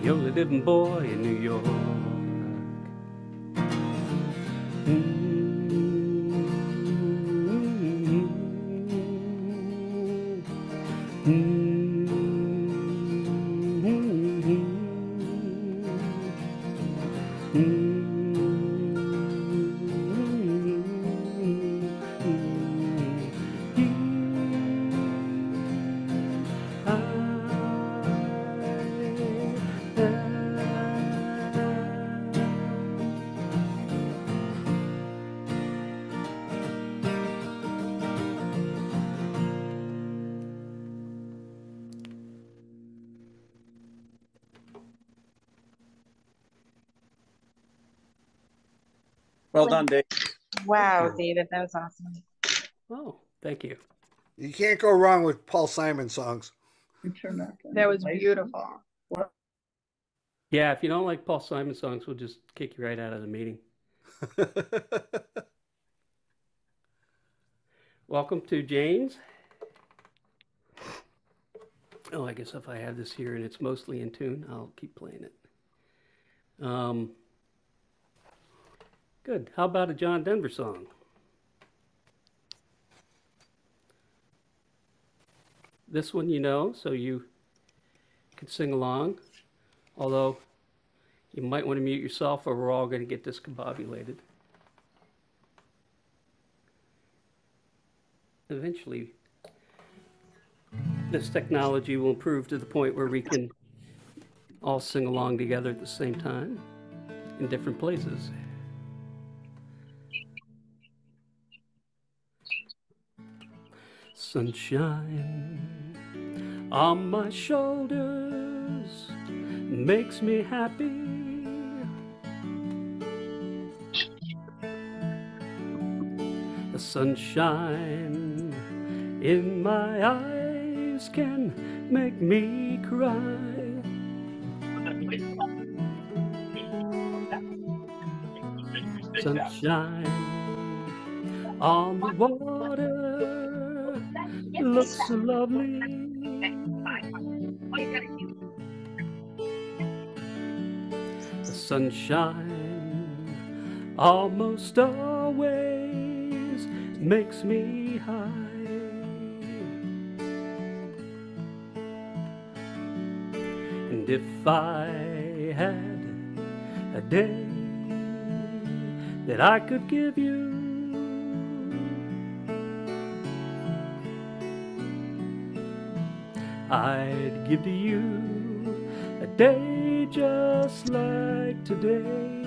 The only living boy in New York. Well done, Dave. Wow, David, that was awesome. Oh, thank you. You can't go wrong with Paul Simon songs. That was beautiful. Yeah, if you don't like Paul Simon songs, we'll just kick you right out of the meeting. *laughs* Welcome to Jane's. Oh, I guess if I have this here and it's mostly in tune, I'll keep playing it. Um, good. How about a John Denver song? this one you know, so you can sing along. Although you might want to mute yourself or we're all going to get discombobulated. Eventually, this technology will improve to the point where we can all sing along together at the same time in different places. Sunshine on my shoulders makes me happy. The sunshine in my eyes can make me cry. Sunshine on the water looks so lovely. The sunshine almost always makes me high. And if I had a day that I could give you, I'd give to you a day just like today.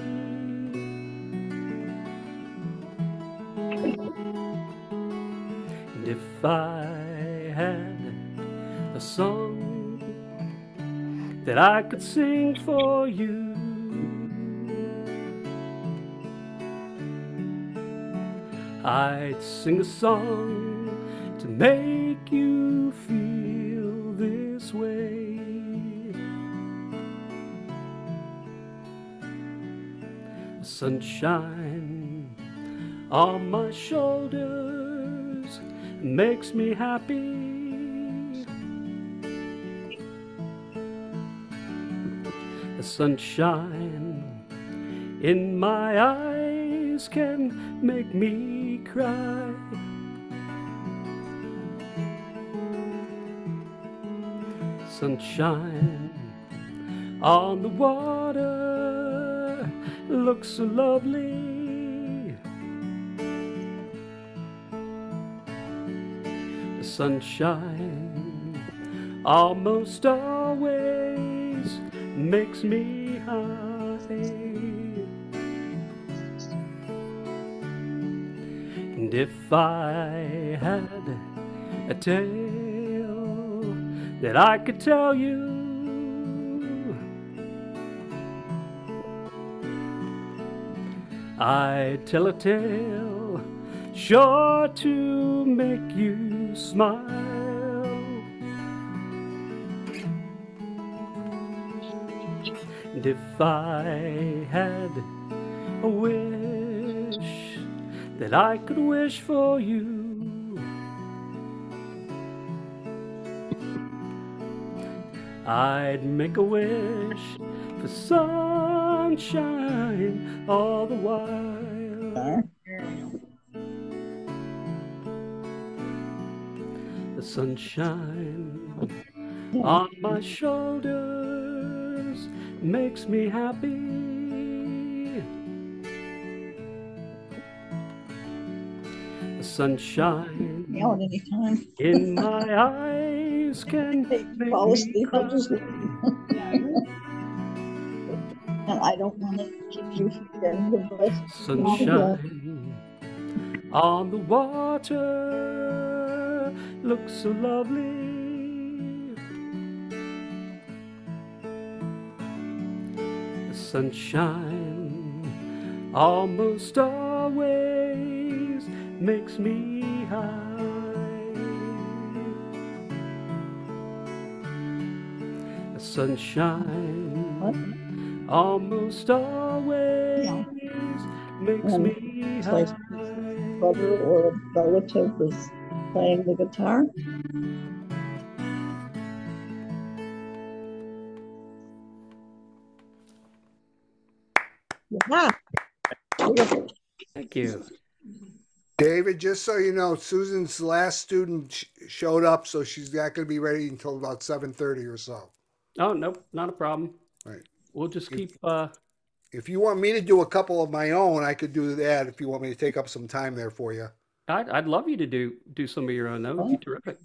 And if I had a song that I could sing for you, I'd sing a song to make Sunshine on my shoulders makes me happy. The sunshine in my eyes can make me cry. Sunshine on the water looks so lovely. The sunshine almost always makes me high. And if I had a tale that I could tell you, I'd tell a tale sure to make you smile. And if I had a wish that I could wish for you, I'd make a wish for sunshine all the while. The sunshine on my shoulders makes me happy. The sunshine Yell at any time. in my eyes can *laughs* make Fall me asleep, cry. I don't want to keep you best. Sunshine on the water looks so lovely. The sunshine almost always makes me high. The sunshine almost always makes And me it's like high. brother or a relative is playing the guitar. Yeah. Thank you. David, just so you know, Susan's last student, sh- showed up, so she's not going to be ready until about seven thirty or so. Oh, nope, not a problem. Right. We'll just keep, uh, If you want me to do a couple of my own, I could do that. If you want me to take up some time there for you. I'd, I'd love you to do, do some of your own. That would be terrific.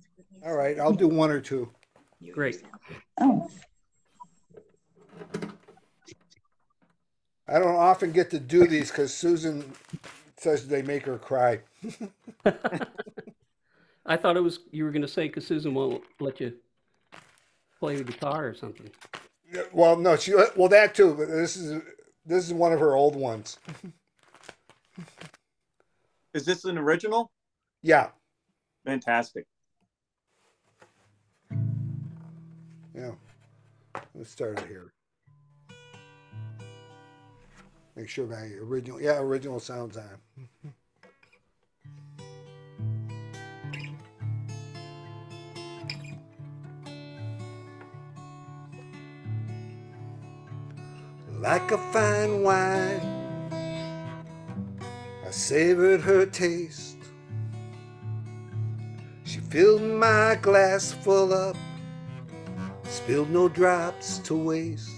All right, I'll do one or two. Great. Oh, I don't often get to do these because Susan says they make her cry. *laughs* I thought it was, you were gonna say, cause Susan won't let you play the guitar or something. Well, no, she well that too, but this is this is one of her old ones. Is this an original? Yeah, Fantastic. yeah. Let's start it here. Make sure my original, yeah, original sounds on. Like a fine wine, I savored her taste. She filled my glass full up, spilled no drops to waste.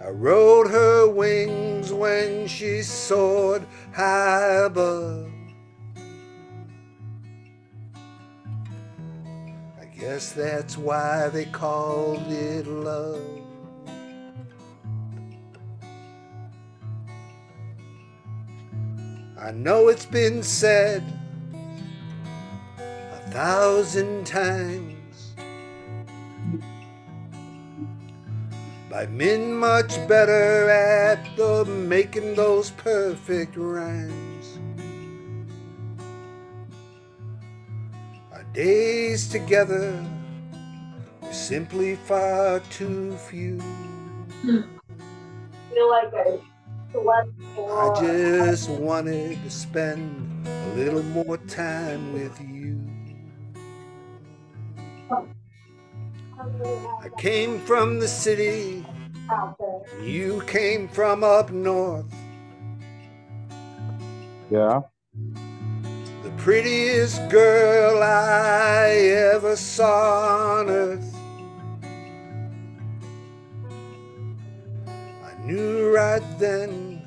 I rode her wings when she soared high above. Guess that's why they called it love. I know it's been said a thousand times by men much better at the making those perfect rhymes. Days together were simply far too few. feel like I I just wanted to spend a little more time with you. I came from the city, you came from up north. Yeah. Prettiest girl I ever saw on earth. I knew right then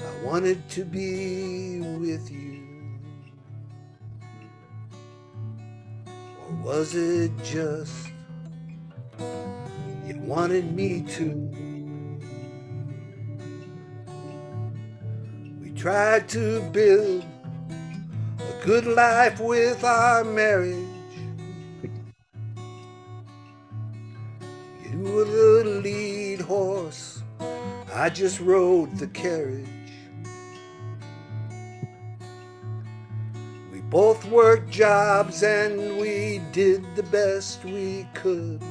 I wanted to be with you. Or was it just you wanted me to? We tried to build good life with our marriage. You were the lead horse, I just rode the carriage. We both worked jobs and we did the best we could.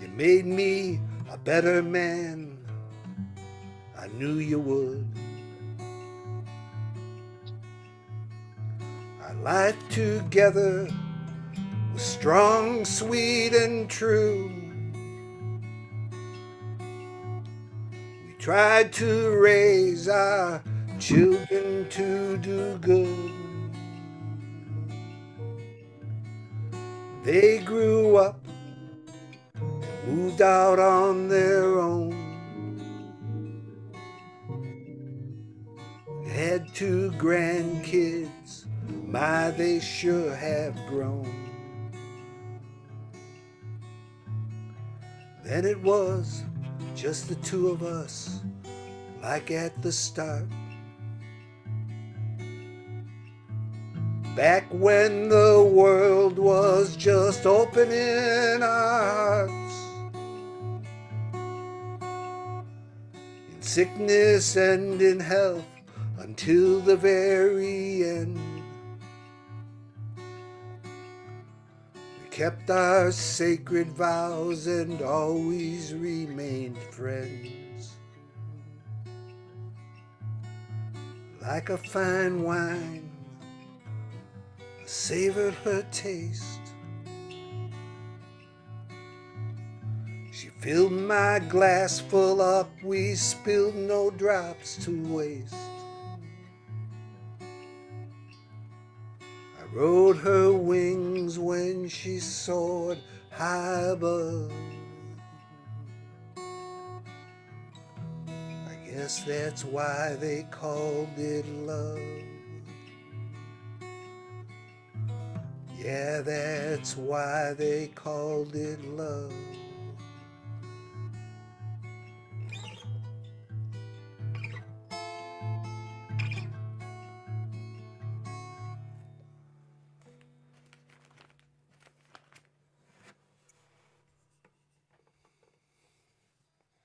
You made me a better man, I knew you would. Life together was strong, sweet, and true. We tried to raise our children to do good. They grew up moved out on their own. Had two grandkids, my, they sure have grown. Then it was just the two of us, like at the start. Back when the world was just opening our hearts. In sickness and in health until the very end. Kept our sacred vows and always remained friends. Like a fine wine, I savored her taste. She Filled my glass full up, we spilled no drops to waste. Rode her wings when she soared high above. I guess that's why they called it love. Yeah, that's why they called it love.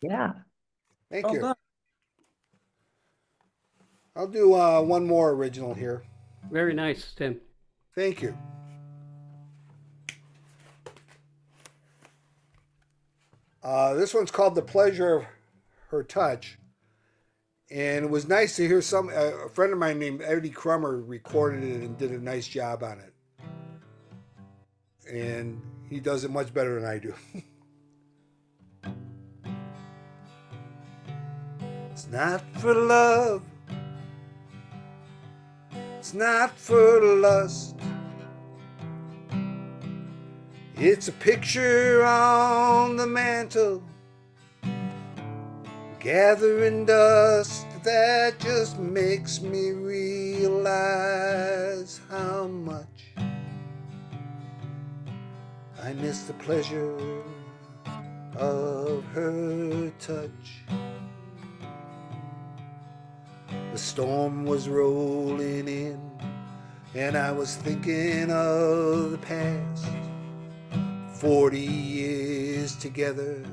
Yeah. Thank Well you. done. I'll do uh, one more original here. Very nice, Tim. Thank you. Uh, this one's called The Pleasure of Her Touch. And it was nice to hear some, uh, a friend of mine named Eddie Crummer recorded it and did a nice job on it. And he does it much better than I do. *laughs* it's not for love, it's not for lust. It's a picture on the mantle, gathering dust that just makes me realize how much I miss the pleasure of her touch. The storm was rolling in, and I was thinking of the past. Forty years together,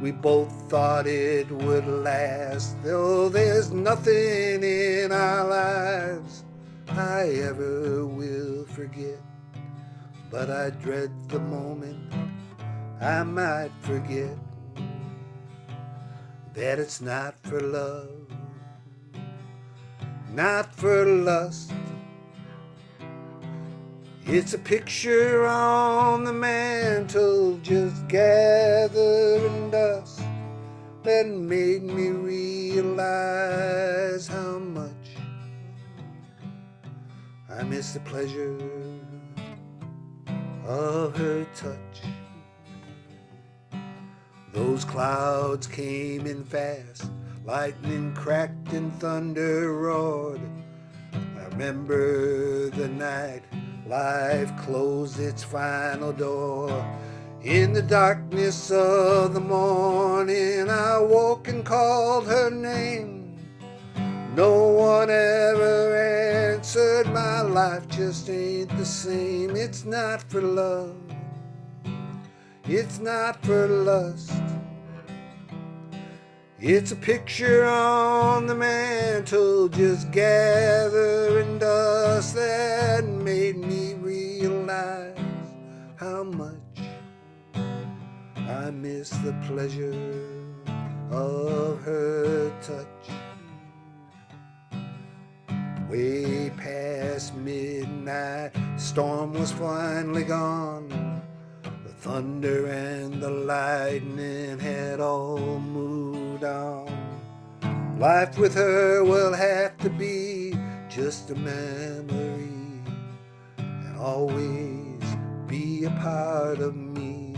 we both thought it would last. Though there's nothing in our lives I ever will forget. But I dread the moment I might forget that it's not for love, not for lust. It's a picture on the mantle just gathering dust that made me realize how much I miss the pleasure of her touch. Those clouds came in fast, lightning cracked and thunder roared. I remember the night life closed its final door. In the darkness of the morning, I woke and called her name. No one ever answered, my life just ain't the same. It's not for love, it's not for lust. It's a picture on the mantle, just gathering dust that made me realize how much I miss the pleasure of her touch. Way past midnight, storm was finally gone. The thunder and the lightning had all moved Life with her will have to be just a memory and always be a part of me.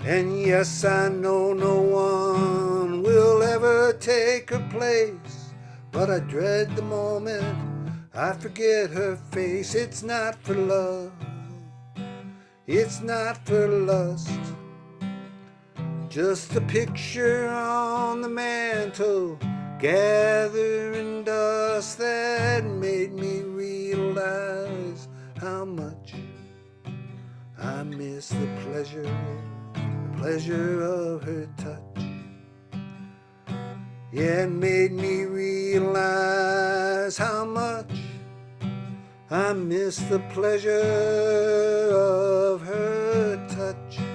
And yes, I know no one will ever take her place, but I dread the moment I forget her face. It's not for love, it's not for lust. Just a picture on the mantle, gathering dust that made me realize how much I miss the pleasure, the pleasure of her touch. Yeah, it made me realize how much I miss the pleasure of her touch.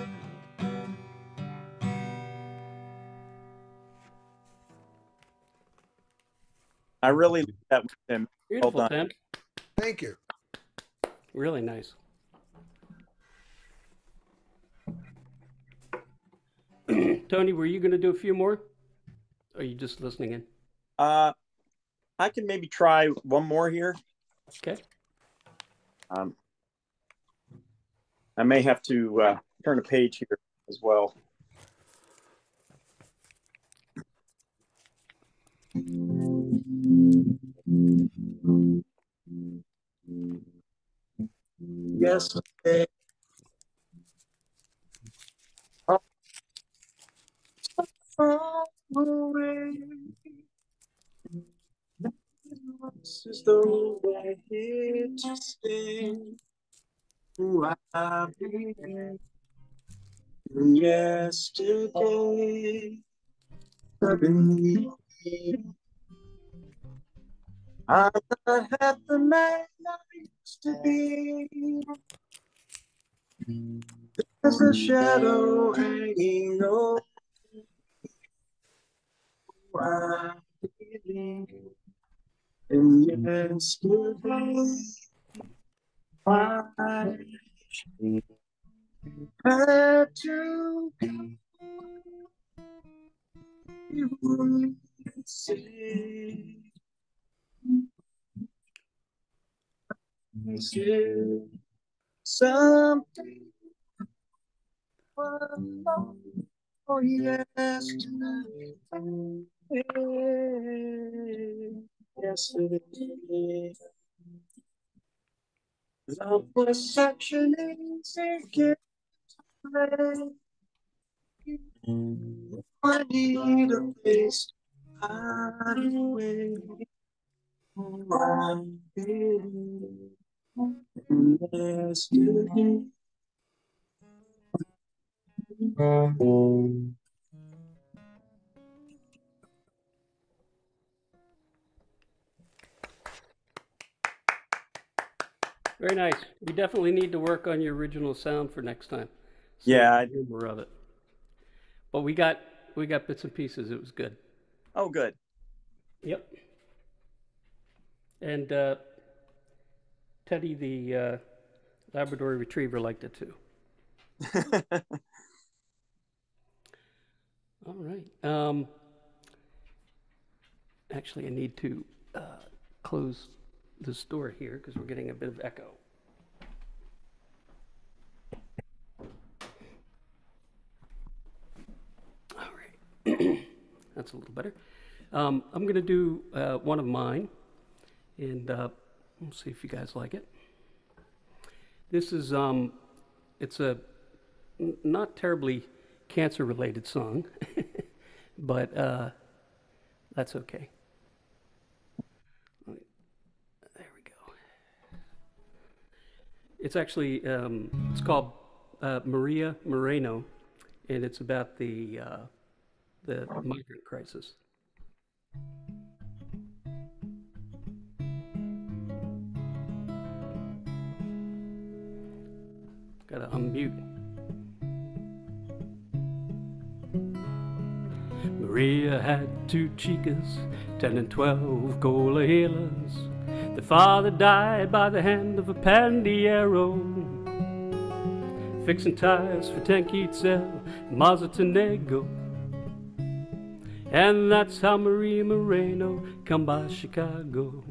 I really like that, one, Tim. Beautiful, well done. Tim. Thank you. Really nice. *clears throat* Tony, were you going to do a few more? Or are you just listening in? Uh, I can maybe try one more here. Okay. Um, I may have to uh, turn a page here as well. Yesterday. Far away. Is the way to stay. Who I became yesterday. Suddenly, I'm not half the man I used to be. There's a shadow hanging over. who I believe in yesterday. Was such an easy gift I need a place to hide work on your original sound for next time. So Yeah, I- hear more of it. But we got we got bits and pieces. It was good. Oh, good. Yep. And uh, Teddy, the uh, Labrador Retriever, liked it too. *laughs* All right. Um, actually, I need to uh, close this door here because we're getting a bit of echo. That's a little better. Um, I'm going to do uh, one of mine, and uh, we'll see if you guys like it. This is um, it's a not terribly cancer-related song, *laughs* but uh, that's okay. There we go. It's actually um, it's called uh, Maria Moreno, and it's about the uh, the migrant crisis. Gotta unmute. Maria had two chicas, ten and twelve colehelas. The father died by the hand of a pandiero. Fixing tires for Tanquitzel, Mazatanego. And that's how Maria Moreno come by Chicago.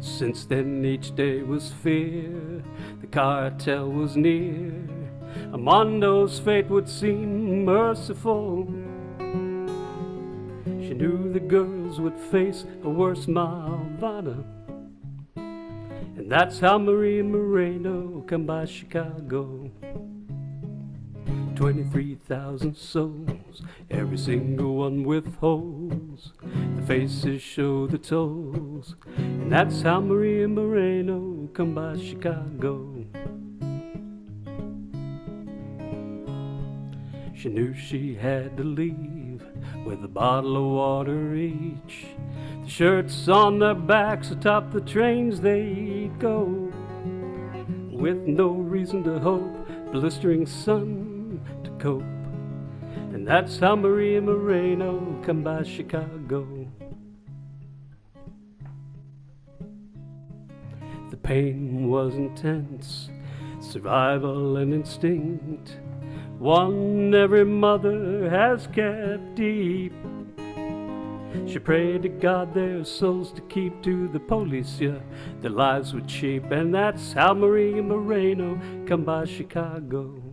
Since then each day was fear, the cartel was near. Armando's fate would seem merciful. She knew the girls would face a worse Malvada. And that's how Maria Moreno come by Chicago. 23,000 souls, every single one with holes. The faces show the toes, and that's how Maria Moreno come by Chicago. She knew she had to leave with a bottle of water each. The shirts on their backs atop the trains they'd go. With no reason to hope, blistering sun cope. And that's how Maria Moreno come by Chicago. The pain was intense, survival and instinct, one every mother has kept deep. She prayed to God their souls to keep to the police, yeah, their lives would cheap. and that's how Maria Moreno come by Chicago.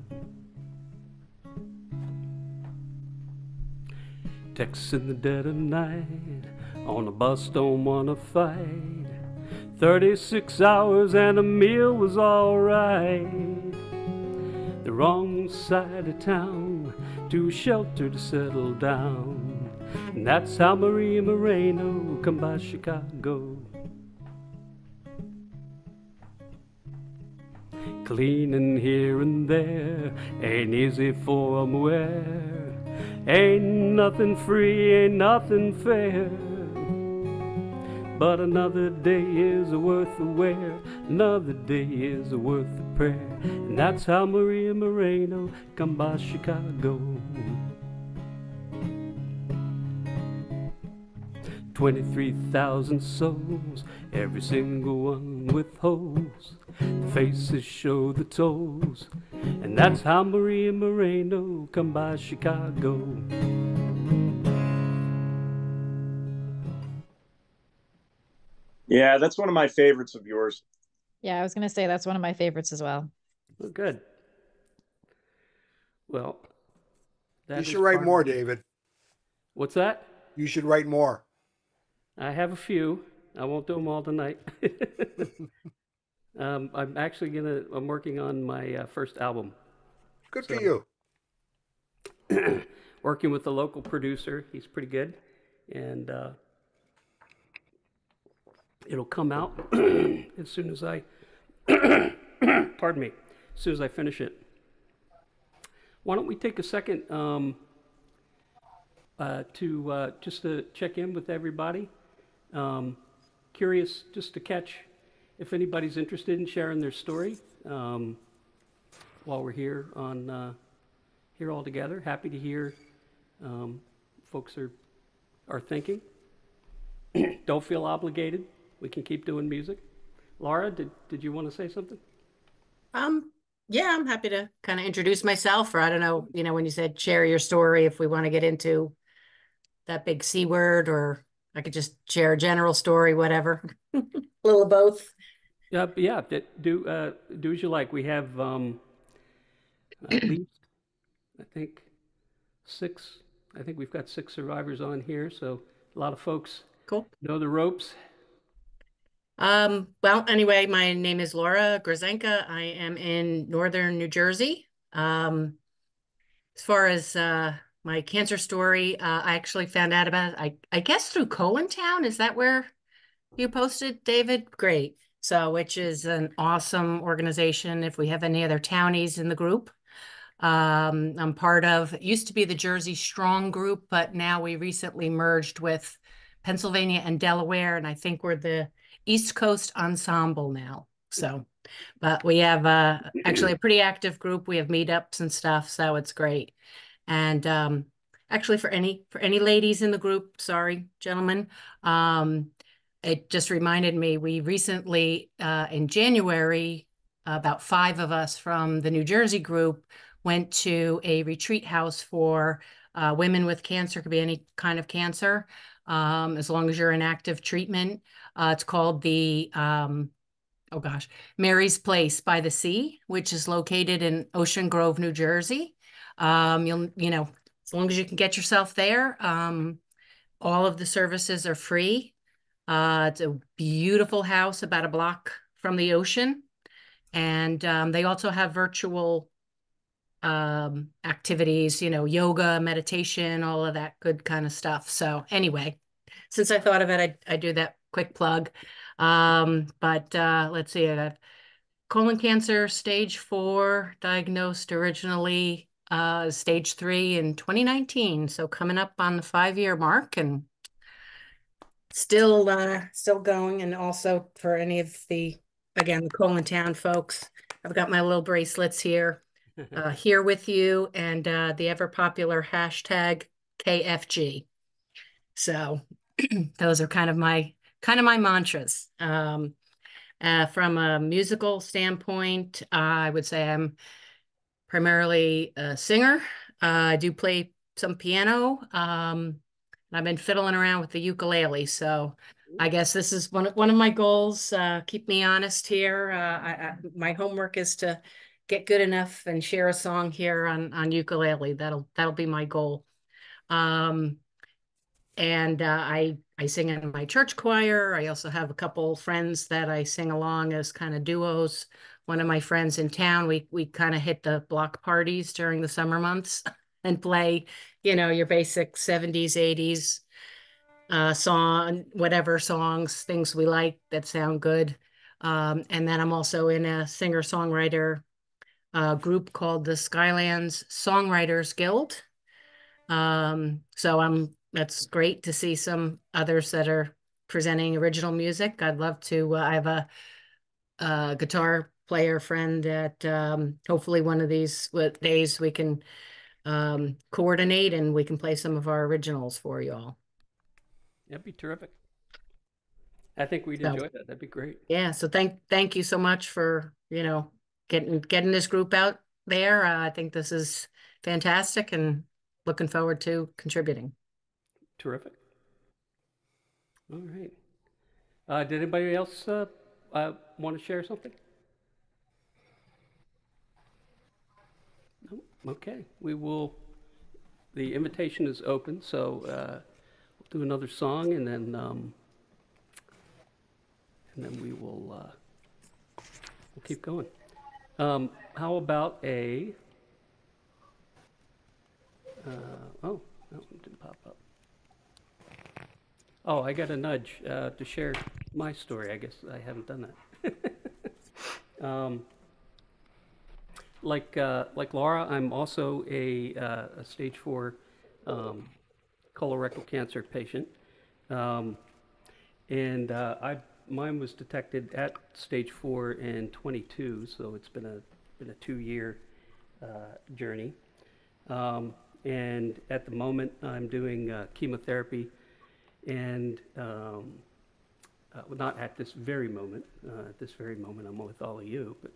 Texts in the dead of night, on a bus don't wanna fight. 36 hours and a meal was alright. The wrong side of town, to shelter to settle down. And that's how Maria Moreno come by Chicago. Cleaning here and there ain't easy for 'em where. Ain't nothing free, ain't nothing fair. But another day is worth the wear, another day is worth the prayer. And that's how Maria Moreno come by Chicago. 23,000 souls, every single one with holes. The faces show the toes, and that's how Maria Moreno come by Chicago. Yeah, that's one of my favorites of yours. Yeah, I was gonna say that's one of my favorites as well. Well, good. Well, that You is should write more, David. What's that? You should write more. I have a few. I won't do them all tonight. *laughs* um, I'm actually gonna. I'm working on my uh, first album. Good for you. *clears throat* working with a local producer. He's pretty good, and uh, it'll come out *clears throat* as soon as I. *clears throat* pardon me. As soon as I finish it. Why don't we take a second um, uh, to uh, just to check in with everybody? Um, curious just to catch if anybody's interested in sharing their story um, while we're here on uh, here all together. Happy to hear um, folks are are thinking. *clears throat* Don't feel obligated. We can keep doing music. Laura, did did you want to say something? Um, yeah, I'm happy to kind of introduce myself, or I don't know, you know, when you said share your story, if we want to get into that big C word, or I could just share a general story, whatever. *laughs* a little of both. Yeah, yeah. Do uh, do as you like. We have um, at *clears throat* least, I think, six. I think we've got six survivors on here, so a lot of folks Cool. know the ropes. Um, well, anyway, my name is Laura Grazenka. I am in northern New Jersey. Um, as far as uh my cancer story, uh, I actually found out about it, I I guess through Colon Town. Is that where you posted, David? Great. So, which is an awesome organization. If we have any other townies in the group, um, I'm part of. Used to be the Jersey Strong Group, but now we recently merged with Pennsylvania and Delaware, and I think we're the East Coast Ensemble now. So, but we have uh, actually a pretty active group. We have meetups and stuff, so it's great. And um, actually, for any for any ladies in the group, sorry, gentlemen, um, it just reminded me we recently uh, in January, about five of us from the New Jersey group went to a retreat house for uh, women with cancer. Could be any kind of cancer, um, as long as you're in active treatment. Uh, it's called the um, oh gosh, Mary's Place by the Sea, which is located in Ocean Grove, New Jersey. Um, you'll, you know, as long as you can get yourself there, um, all of the services are free. Uh, it's a beautiful house about a block from the ocean. And um, they also have virtual um, activities, you know, yoga, meditation, all of that good kind of stuff. So anyway, since I thought of it, I, I do that quick plug. Um, but uh, let's see, I colon cancer, stage four, diagnosed originally uh, stage three in 2019. So coming up on the five year mark and still uh, still going. And also for any of the again the Colon Town folks, I've got my little bracelets here, *laughs* uh, here with you, and uh, the ever popular hashtag KFG. So *clears throat* those are kind of my kind of my mantras. Um, Uh, from a musical standpoint, uh, I would say I'm primarily a singer. Uh, I do play some piano. Um, and I've been fiddling around with the ukulele. So I guess this is one of, one of my goals. Uh, keep me honest here. Uh, I, I, my homework is to get good enough and share a song here on on ukulele. That'll that'll be my goal. Um, and uh, I I sing in my church choir. I also have a couple friends that I sing along as kind of duos. One of my friends in town, we we kind of hit the block parties during the summer months *laughs* and play, you know, your basic 70s, 80s uh, song, whatever songs, things we like that sound good. Um, and then I'm also in a singer songwriter uh, group called the Skylands Songwriters Guild. Um, so I'm that's great to see some others that are presenting original music. I'd love to. Uh, I have a, a, guitar player friend that um, hopefully one of these days we can um, coordinate and we can play some of our originals for you all. That'd be terrific. I think we'd So- enjoy that. That'd be great. Yeah, so thank thank you so much for, you know, getting getting this group out there. Uh, I think this is fantastic and looking forward to contributing. Terrific. All right. Uh, did anybody else uh, uh, want to share something? No? Okay. We will. The invitation is open, so uh, we'll do another song, and then um, and then we will uh, we'll keep going. Um, how about a? Uh, oh, no, it didn't pop up. Oh, I got a nudge uh, to share my story. I guess I haven't done that. *laughs* um, like uh, like Laura, I'm also a, uh, a stage four um, colorectal cancer patient, um, and uh, I mine was detected at stage four in 22, so it's been a been a two year uh, journey. Um, and at the moment, I'm doing uh, chemotherapy and um, uh, not at this very moment. At this very moment, I'm with all of you, but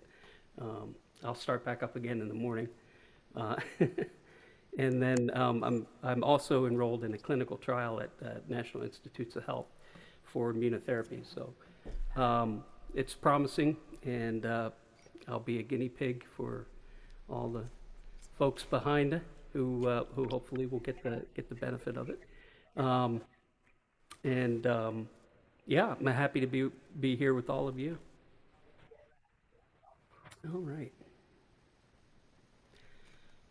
um, I'll start back up again in the morning. Uh, *laughs* and then um, I'm I'm also enrolled in a clinical trial at uh, National Institutes of Health for immunotherapy. So um, it's promising, and uh, I'll be a guinea pig for all the folks behind who uh, who hopefully will get the get the benefit of it. Um, and um, yeah, I'm happy to be be here with all of you. All right,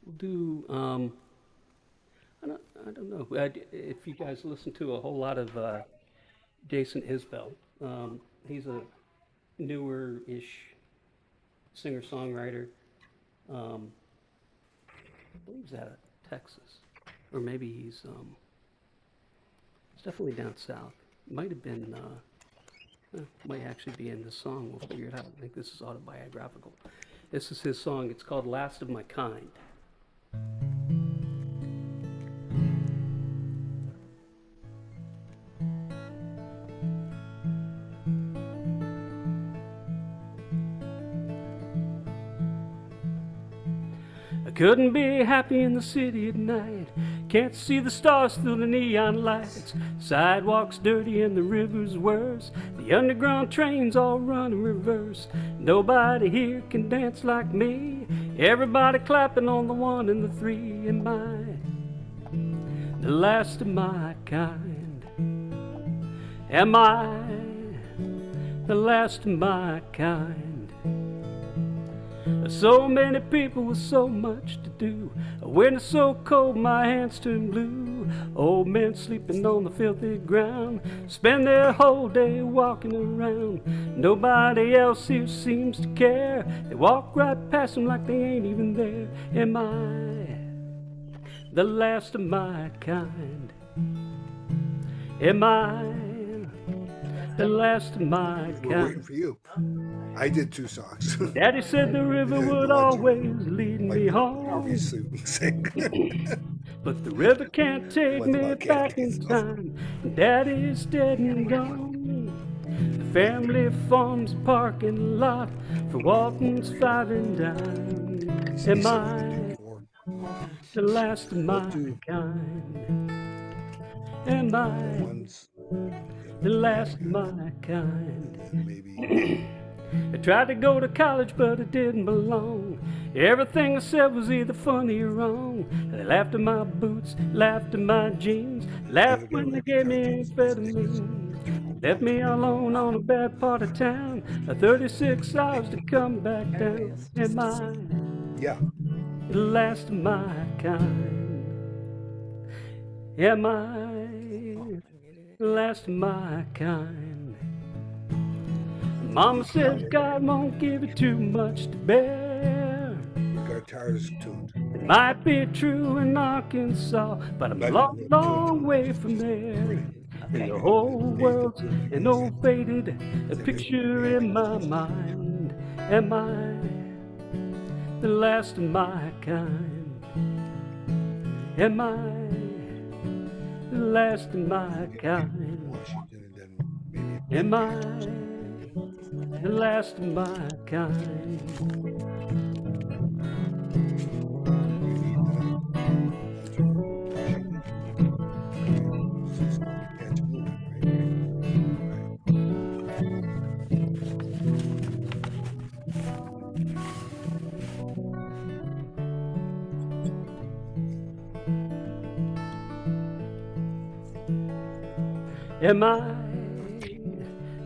we'll do. Um, I don't I don't know I if you guys listen to a whole lot of uh, Jason Isbell. Um, he's a newer-ish singer songwriter. Um, I believe he's out of Texas, or maybe he's um, it's definitely down south. Might have been, uh, eh, might actually be in this song. We'll figure it out. I think this is autobiographical. This is his song. It's called "Last of My Kind." Couldn't be happy in the city at night. Can't see the stars through the neon lights. Sidewalks dirty and the river's worse. The underground trains all run in reverse. Nobody here can dance like me. Everybody clapping on the one and the three. Am I the last of my kind? Am I the last of my kind? So many people with so much to do. When it's so cold, my hands turn blue. Old men sleeping on the filthy ground, spend their whole day walking around. Nobody else here seems to care. They walk right past them like they ain't even there. Am I the last of my kind? Am I the last of my We're kind? waiting for you. I did two songs. *laughs* Daddy said the river would always lead me home. Obviously. *laughs* *laughs* But the river can't take me back in time. Daddy's dead and gone. The family farms parking lot for Walton's five and dime. Am I the last of my kind? Am I the last of my kind? *clears throat* I tried to go to college, but it didn't belong. Everything I said was either funny or wrong. They laughed at my boots, laughed at my jeans, laughed when they gave me amphetamine. Left me alone on a bad part of town. A 36 hours to come back down. Am I Yeah. the last of my kind? Am I the last of my kind? Mama says God won't give you too much to bear. Guitar's tuned. It might be true in Arkansas, but I'm a long, long way from there. And the whole world's an old faded picture in my mind. Am I the last of my kind? Am I the last of my kind? Am I the last of my kind? Am I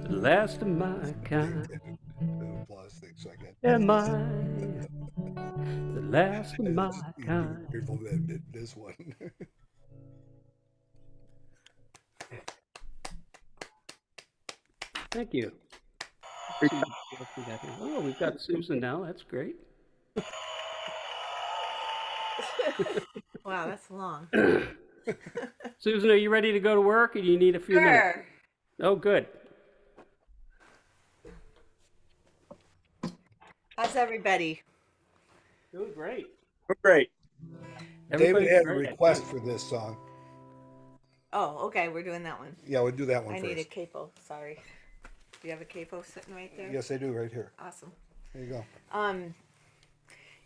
the last of my kind? Am I the last of my kind? Careful that bit- this one. Thank you. Let's see what else we got here. Oh, we've got Susan now. That's great. *laughs* Wow, that's long. *clears throat* Susan, are you ready to go to work or do you need a few minutes? Oh, good. How's everybody? Doing great. We're Great. David Everybody's had a great. request for this song. Oh, okay, we're doing that one. Yeah, we'll do that one I need a first. capo, sorry. Do you have a capo sitting right there? Yes, I do, right here. Awesome. There you go. Um,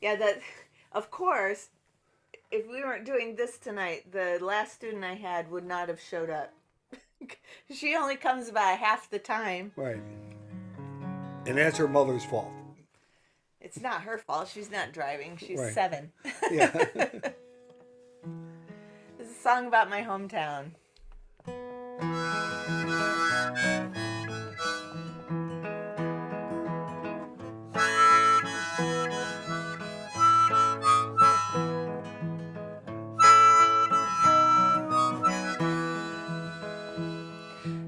yeah, that, of course, if we weren't doing this tonight, the last student I had would not have showed up. *laughs* she only comes by half the time. Right. And that's her mother's fault. It's not her fault. She's not driving. She's Right. seven. Yeah. *laughs* this is a song about my hometown.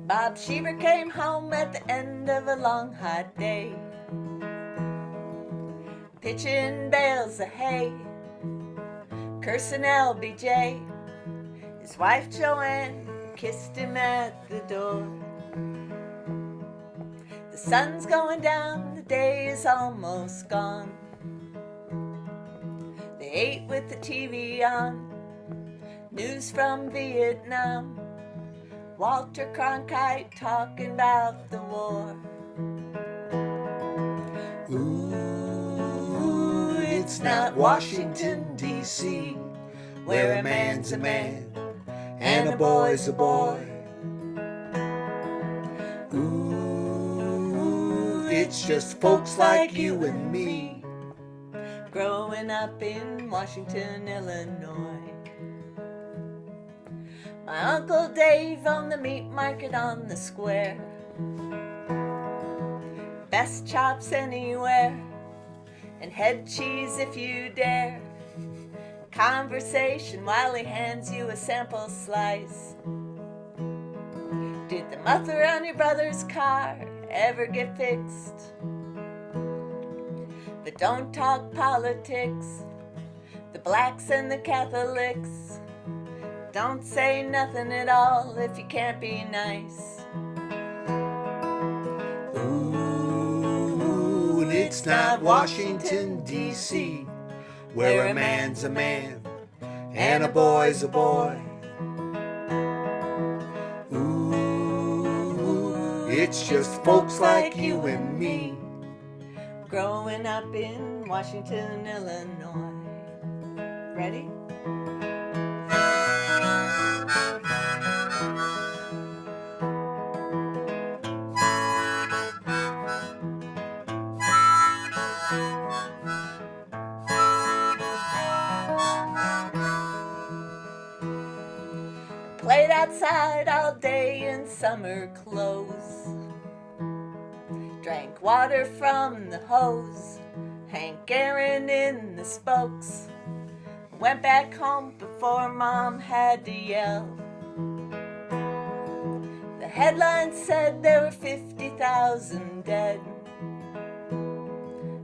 Bob Sheaver came home at the end of a long hot day, pitching bales of uh, hay, cursing LBJ. His wife Joanne kissed him at the door. The sun's going down, the day is almost gone. They ate with the TV on, news from Vietnam. Walter Cronkite talking about the war. Ooh, it's not Washington, D.C., where a man's a man and a boy's a boy. Ooh, it's just folks like you and me growing up in Washington, Illinois. My Uncle Dave owned the meat market on the square. Best chops anywhere, and head cheese if you dare. Conversation while he hands you a sample slice. Did the muffler on your brother's car ever get fixed? But don't talk politics, the blacks and the Catholics. Don't say nothing at all if you can't be nice. Ooh, it's not Washington, D.C., where a man's a man and a boy's a boy. Ooh, It's just folks like you and me. growing up in Washington, Illinois. Ready? Outside all day in summer clothes. Drank water from the hose. Hank Aaron in the spokes. Went back home before mom had to yell. The headline said there were 50,000 dead.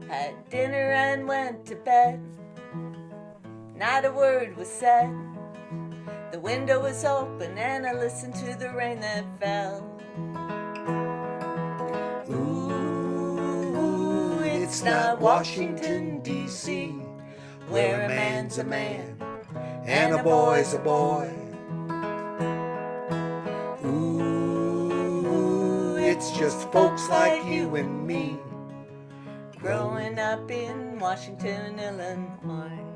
Had dinner and went to bed. Not a word was said. The window was open and I listened to the rain that fell. Ooh, it's not Washington, D.C., where a man's a man and a boy's a boy. Ooh, it's just folks like you and me. Growing up in Washington, Illinois.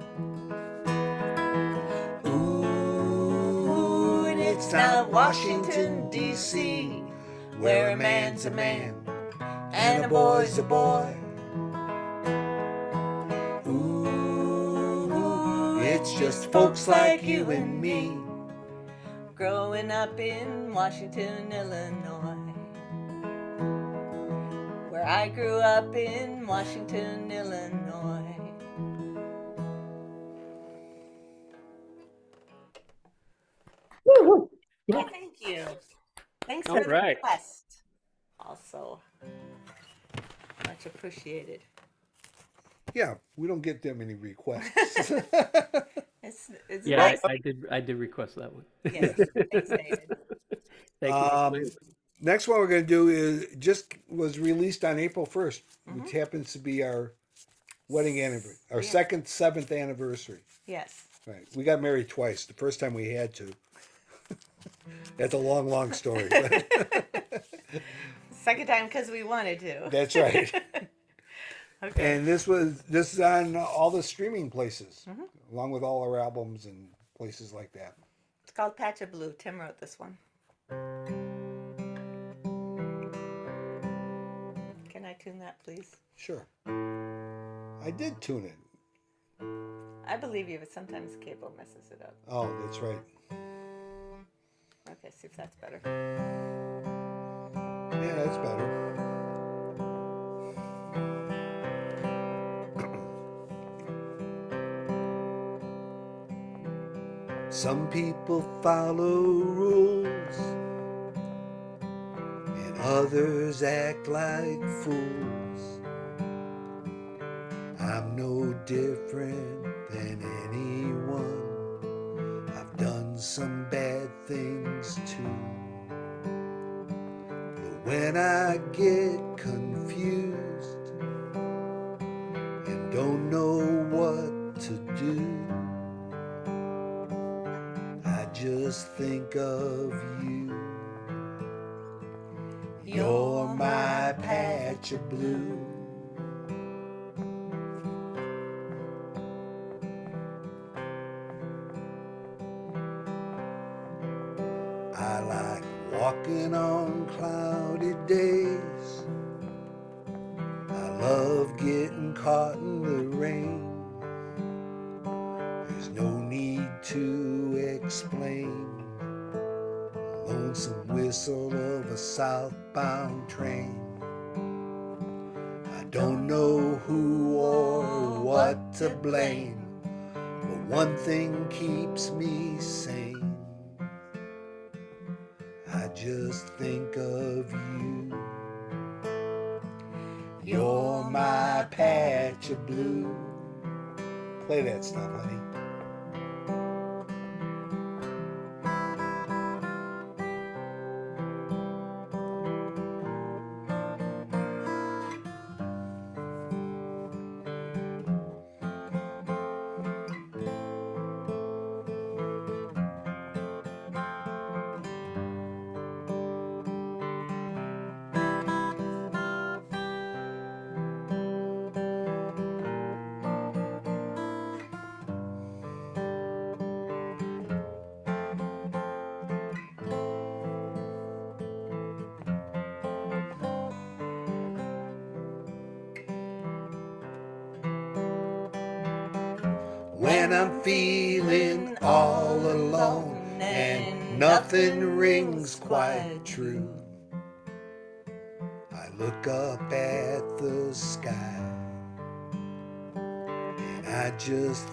It's not Washington, D.C., where a man's a man and a boy's a boy. Ooh, it's just folks like you and me. Growing up in Washington, Illinois. Where I grew up in Washington, Illinois. Woo-hoo. Yeah. Well, thank you. Thanks All for the request. Also, much appreciated. Yeah, we don't get that many requests. *laughs* *laughs* It's, it's Yeah, I, nice. I did. I did request that one. Yes, thanks, David. *laughs* Thank you. Um, next one we're going to do is just was released on April 1st, which happens to be our wedding anniversary, our Yeah. second, seventh anniversary. Yes. Right. We got married twice. The first time we had to. That's a long, long story. *laughs* Second time because we wanted to. That's right. *laughs* okay. and this was this is on all the streaming places, Mhm. along with all our albums and places like that. It's called Patch of Blue. Tim wrote this one. Can I tune that, please? Sure. I did tune it. I believe you, but sometimes cable messes it up. Oh, that's right. Okay, see if that's better. Yeah, that's better. Some people follow rules, and others act like fools. I'm no different than anyone. Some bad things too. But when I get confused and don't know what to do, I just think of you. You're my patch of blue. Blame, but one thing keeps me sane. I just think of you. You're my patch of blue. Play that stuff, honey.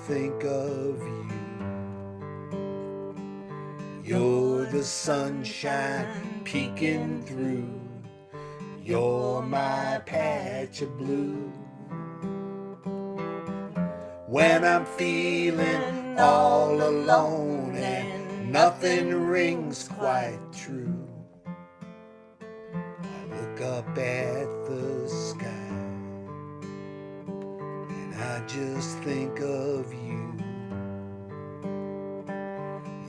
Think of you. You're the sunshine peeking through. You're my patch of blue. When I'm feeling all alone and nothing rings quite true, I look up at think of you.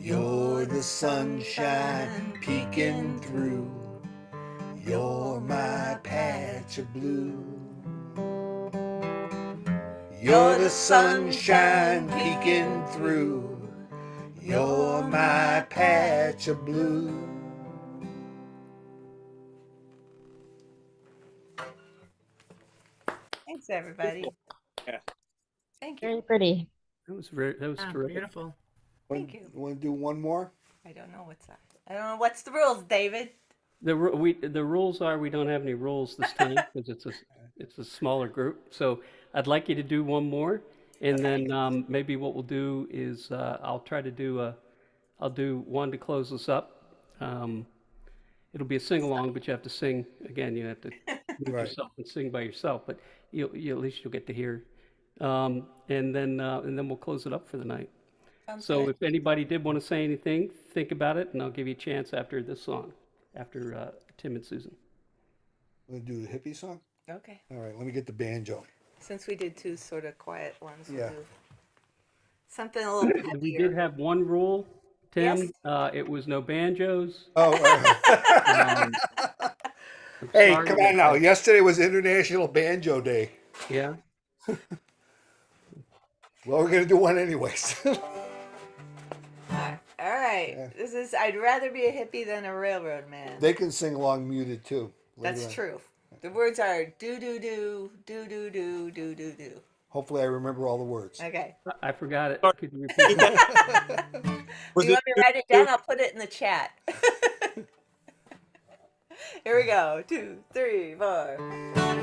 You're the sunshine peeking through. You're my patch of blue. You're the sunshine peeking through. You're my patch of blue. Thanks, everybody. Yeah. Thank you. Very pretty. That was very, that was Ah, terrific. beautiful. Thank you. You Want to do one more? I don't know what's that. I don't know what's the rules, David. The ru- we the rules are we don't have any rules this time *laughs* because it's a it's a smaller group. So I'd like you to do one more, and then um, maybe what we'll do is uh, I'll try to do a I'll do one to close this up. Um, it'll be a sing along, but you have to sing again. You have to *laughs* mute Right. yourself and sing by yourself, but you, you at least you'll get to hear. Um, and then uh, and then we'll close it up for the night. Sounds So good. if anybody did want to say anything, think about it, and I'll give you a chance after this song, after uh, Tim and Susan. Want to do the hippie song? Okay. All right, let me get the banjo. Since we did two sort of quiet ones, we'll Yeah. do something a little We did have one rule, Tim. Yes. Uh, it was no banjos. Oh, *laughs* Um, hey, come on now. Yesterday was International Banjo Day. Yeah. *laughs* Well, we're gonna do one anyways. *laughs* All right. This is. I'd rather be a hippie than a railroad man. they can sing along muted too. That's on. true. The words are do do do do do do do do do. Hopefully, I remember all the words. Okay. I forgot it. Could you repeat that? *laughs* Was you want me to write it down? I'll put it in the chat. *laughs* Here we go. Two, three, four.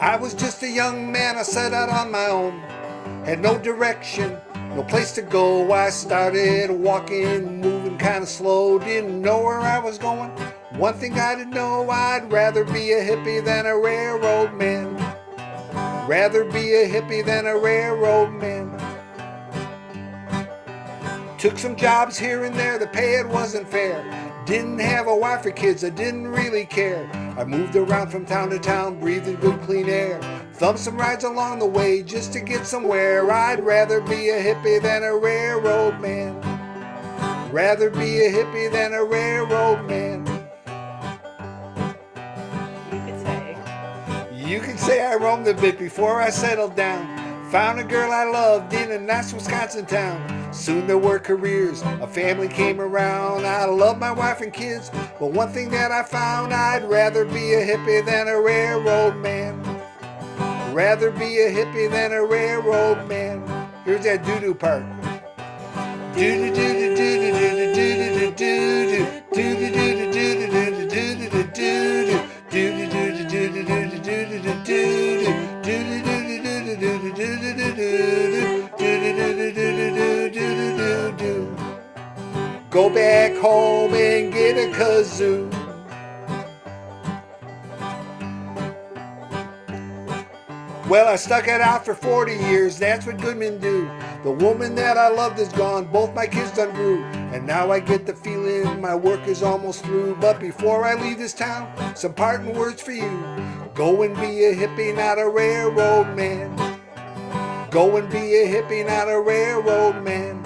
I was just a young man, I set out on my own. Had no direction, no place to go. I started walking, moving kind of slow, didn't know where I was going. One thing I did know, I'd rather be a hippie than a railroad man. Rather be a hippie than a railroad man. Took some jobs here and there, the pay it wasn't fair. Didn't have a wife or kids, I didn't really care. I moved around from town to town, breathing good clean air. Thumped some rides along the way just to get somewhere. I'd rather be a hippie than a railroad man. Rather be a hippie than a railroad man. You could say. You can say I roamed a bit before I settled down. Found a girl I loved in a nice Wisconsin town. Soon there were careers, a family came around. I love my wife and kids, but one thing that I found I'd rather be a hippie than a railroad man. Rather be a hippie than a railroad man. Here's that doo doo part. Doo doo doo doo doo doo doo doo doo doo doo doo doo doo doo doo doo doo doo doo Go back home and get a kazoo. Well, I stuck it out for 40 years, that's what good men do. The woman that I loved is gone, both my kids done grew. And now I get the feeling my work is almost through. But before I leave this town, some parting words for you. Go and be a hippie, not a railroad man. Go and be a hippie, not a railroad man.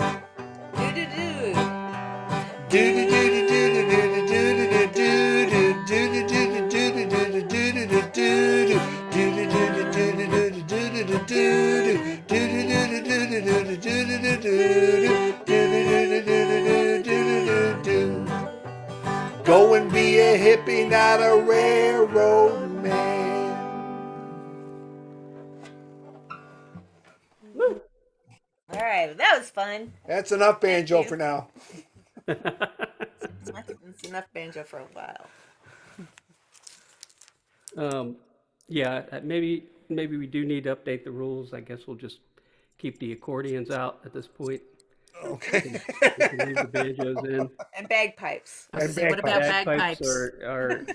Go and be a hippie, not a railroad man. Woo. All right, that was fun. That's enough banjo for now. It's enough- banjo for a while. Um, yeah, uh, maybe, maybe we do need to update the rules. I guess we'll just keep the accordions out at this point. Okay. We can leave the banjos in. And bagpipes. I was gonna what about bagpipes? Are, are,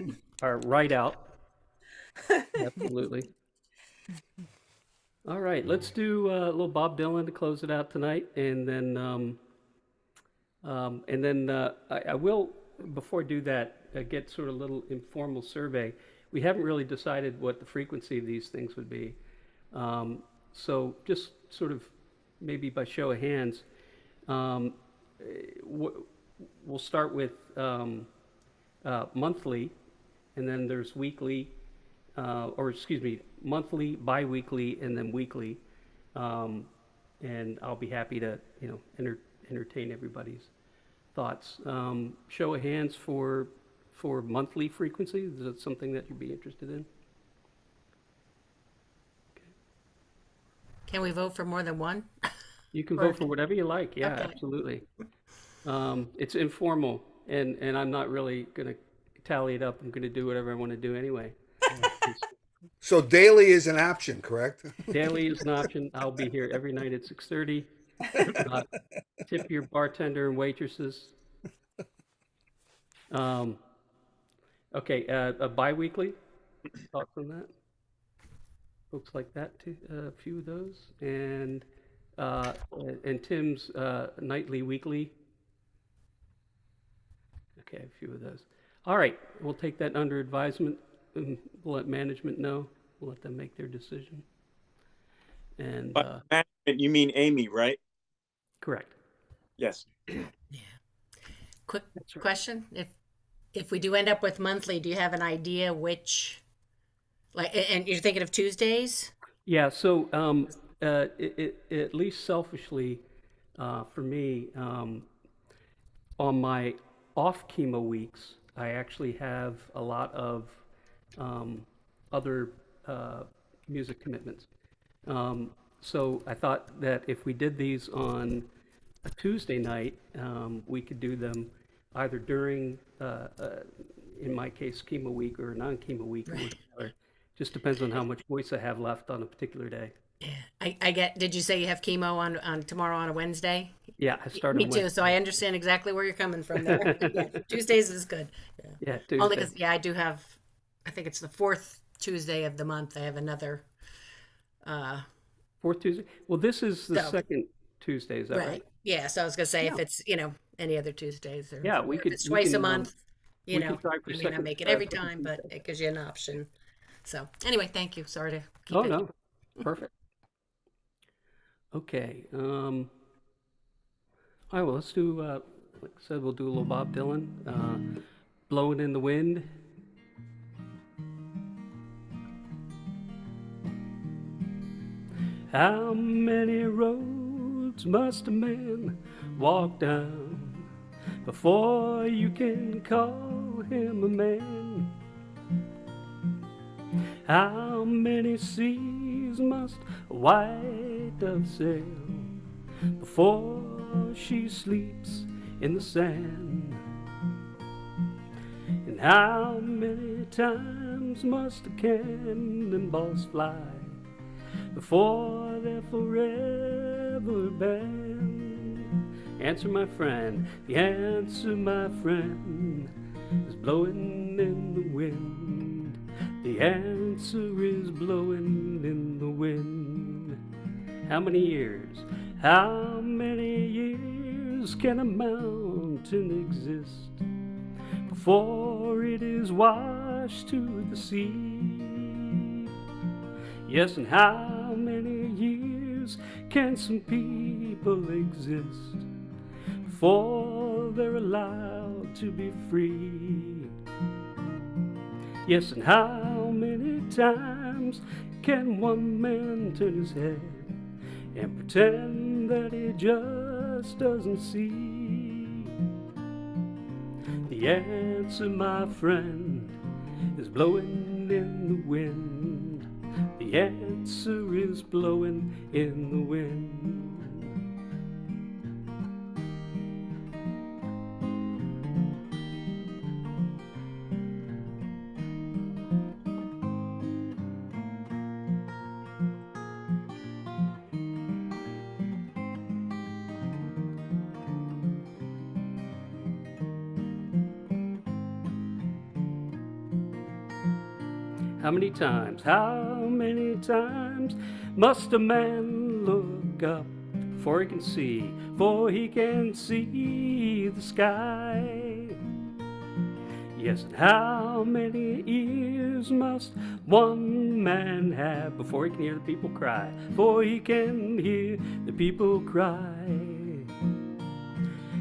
are right out. *laughs* Absolutely. All right, let's do uh, a little Bob Dylan to close it out tonight, and then, um, um, and then uh, I, I will, before I do that, uh, get sort of a little informal survey. We haven't really decided what the frequency of these things would be. Um, so just sort of maybe by show of hands, um, we'll start with um, uh, monthly, and then there's weekly, uh, or excuse me, monthly, bi-weekly, and then weekly. Um, and I'll be happy to, you know, enter, entertain everybody's thoughts. Um, show of hands for for monthly frequency. Is that something that you'd be interested in? Can we vote for more than one? You can *laughs* Or- vote for whatever you like. Yeah, Okay. absolutely. Um, it's informal, and and I'm not really gonna tally it up. I'm gonna do whatever I want to do anyway. So daily is an option, correct? Daily is an option. I'll be here every night at six thirty. *laughs* Uh, tip your bartender and waitresses. Um, okay, uh, a biweekly. Thoughts on that? Folks like that too. Uh, a few of those, and uh, and Tim's uh, nightly, weekly. Okay, a few of those. All right, we'll take that under advisement. and We'll let management know. We'll let them make their decision. And But uh, management, you mean Amy, right? Correct. Yes. *clears throat* Quick question, if, if we do end up with monthly, do you have an idea which, like, and you're thinking of Tuesdays? Yeah, so um, uh, it, it, at least selfishly, uh, for me, um, on my off chemo weeks, I actually have a lot of um, other uh, music commitments. Um, so I thought that if we did these on a Tuesday night, um, we could do them either during, uh, uh, in my case, chemo week or non-chemo week. or Right. whatever. Just depends on how much voice I have left on a particular day. I, I get, did you say you have chemo on, on tomorrow on a Wednesday? Yeah, I started. Me on too, Wednesday. so I understand exactly where you're coming from there. *laughs* Yeah, Tuesdays is good. Yeah, Only Tuesday. because, yeah, I do have, I think it's the fourth Tuesday of the month, I have another, uh, Fourth Tuesday. Well, this is the So- second Tuesday. Is that right? right. Yeah, so I was gonna say if it's, you know, any other Tuesdays or. Yeah, we could- It's twice a can, um, month, you know, can try for I mean, I make it every time, but it gives you an option. So, anyway, thank you, sorry to keep Oh it. no, *laughs* perfect. Okay. Um, all right. Well, let's do. Uh, like I said, we'll do a little Bob Dylan. Uh, "Blowing in the Wind." How many roads must a man walk down before you can call him a man? How many seas must a white dove sail before she sleeps in the sand? And how many times must the cannonballs fly before they're forever banned? Answer, my friend, the answer, my friend, is blowing in the wind. The answer is blowing in the wind. How many years? How many years can a mountain exist before it is washed to the sea? Yes, and how can some people exist before they're allowed to be free? Yes, and how many times can one man turn his head and pretend that he just doesn't see? The answer, my friend, is blowing in the wind. The answer is blowing in the wind. How many times, how many times must a man look up before he can see, before he can see the sky? Yes, and how many ears must one man have before he can hear the people cry? Before he can hear the people cry.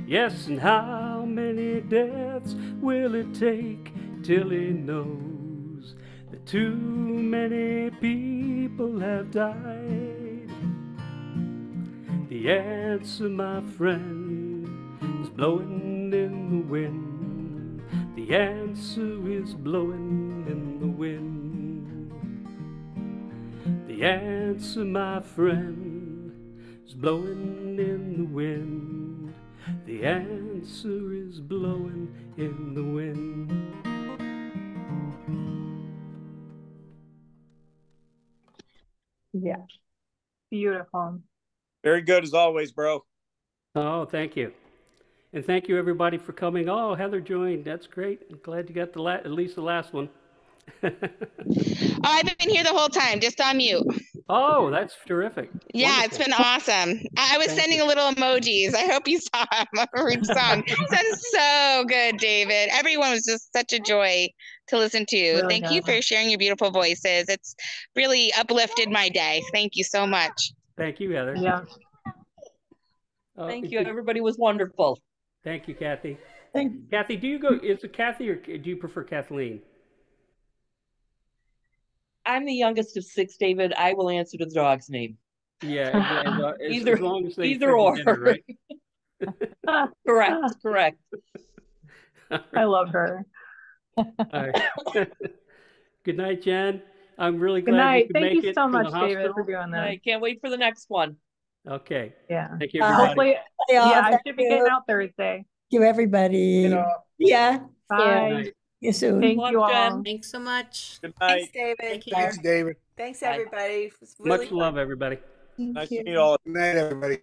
Yes, and how many deaths will it take till he knows too many people have died? The answer, my friend, is blowing in the wind. The answer is blowing in the wind. The answer, my friend, is blowing in the wind. The answer is blowing in the wind. Yeah. Beautiful. Very good as always, bro. Oh, thank you. And thank you everybody for coming. Oh, Heather joined. That's great. I'm glad you got the la- at least the last one. *laughs* Oh, I've been here the whole time, just on mute. Oh, that's terrific. Yeah, it's been awesome. I I was Thank sending little emojis. I hope you saw them for each song. That's so good, David. Everyone was just such a joy to listen to. Really Thank you for sharing your beautiful voices. It's really uplifted my day. Thank you so much. Thank you, Heather. Yeah. Uh, Thank you. Everybody was wonderful. Thank you, Kathy. Thank Kathy, do you go? Is it Kathy or do you prefer Kathleen? I'm the youngest of six, David. I will answer to the dog's name. Yeah, as, as, uh, as, Either- as long as they either or. dinner, right? *laughs* *laughs* Correct, correct. I love her. All right. *laughs* Good night, Jen. I'm really Good glad night. you could Thank make you it so from the much, David, for doing that. I can't wait for the next one. Okay. Yeah. Thank you, Uh, everybody. Hopefully, Yeah, yeah, I thank should be getting out Thursday. Thank you, everybody. Yeah. Bye. See you soon. Thank Luck, you all. Jen. Thanks so much. Good Thanks, night. David. Take. Thanks, David. Thanks, everybody. Really Much fun. love, everybody. Nice to meet all. Good night, everybody.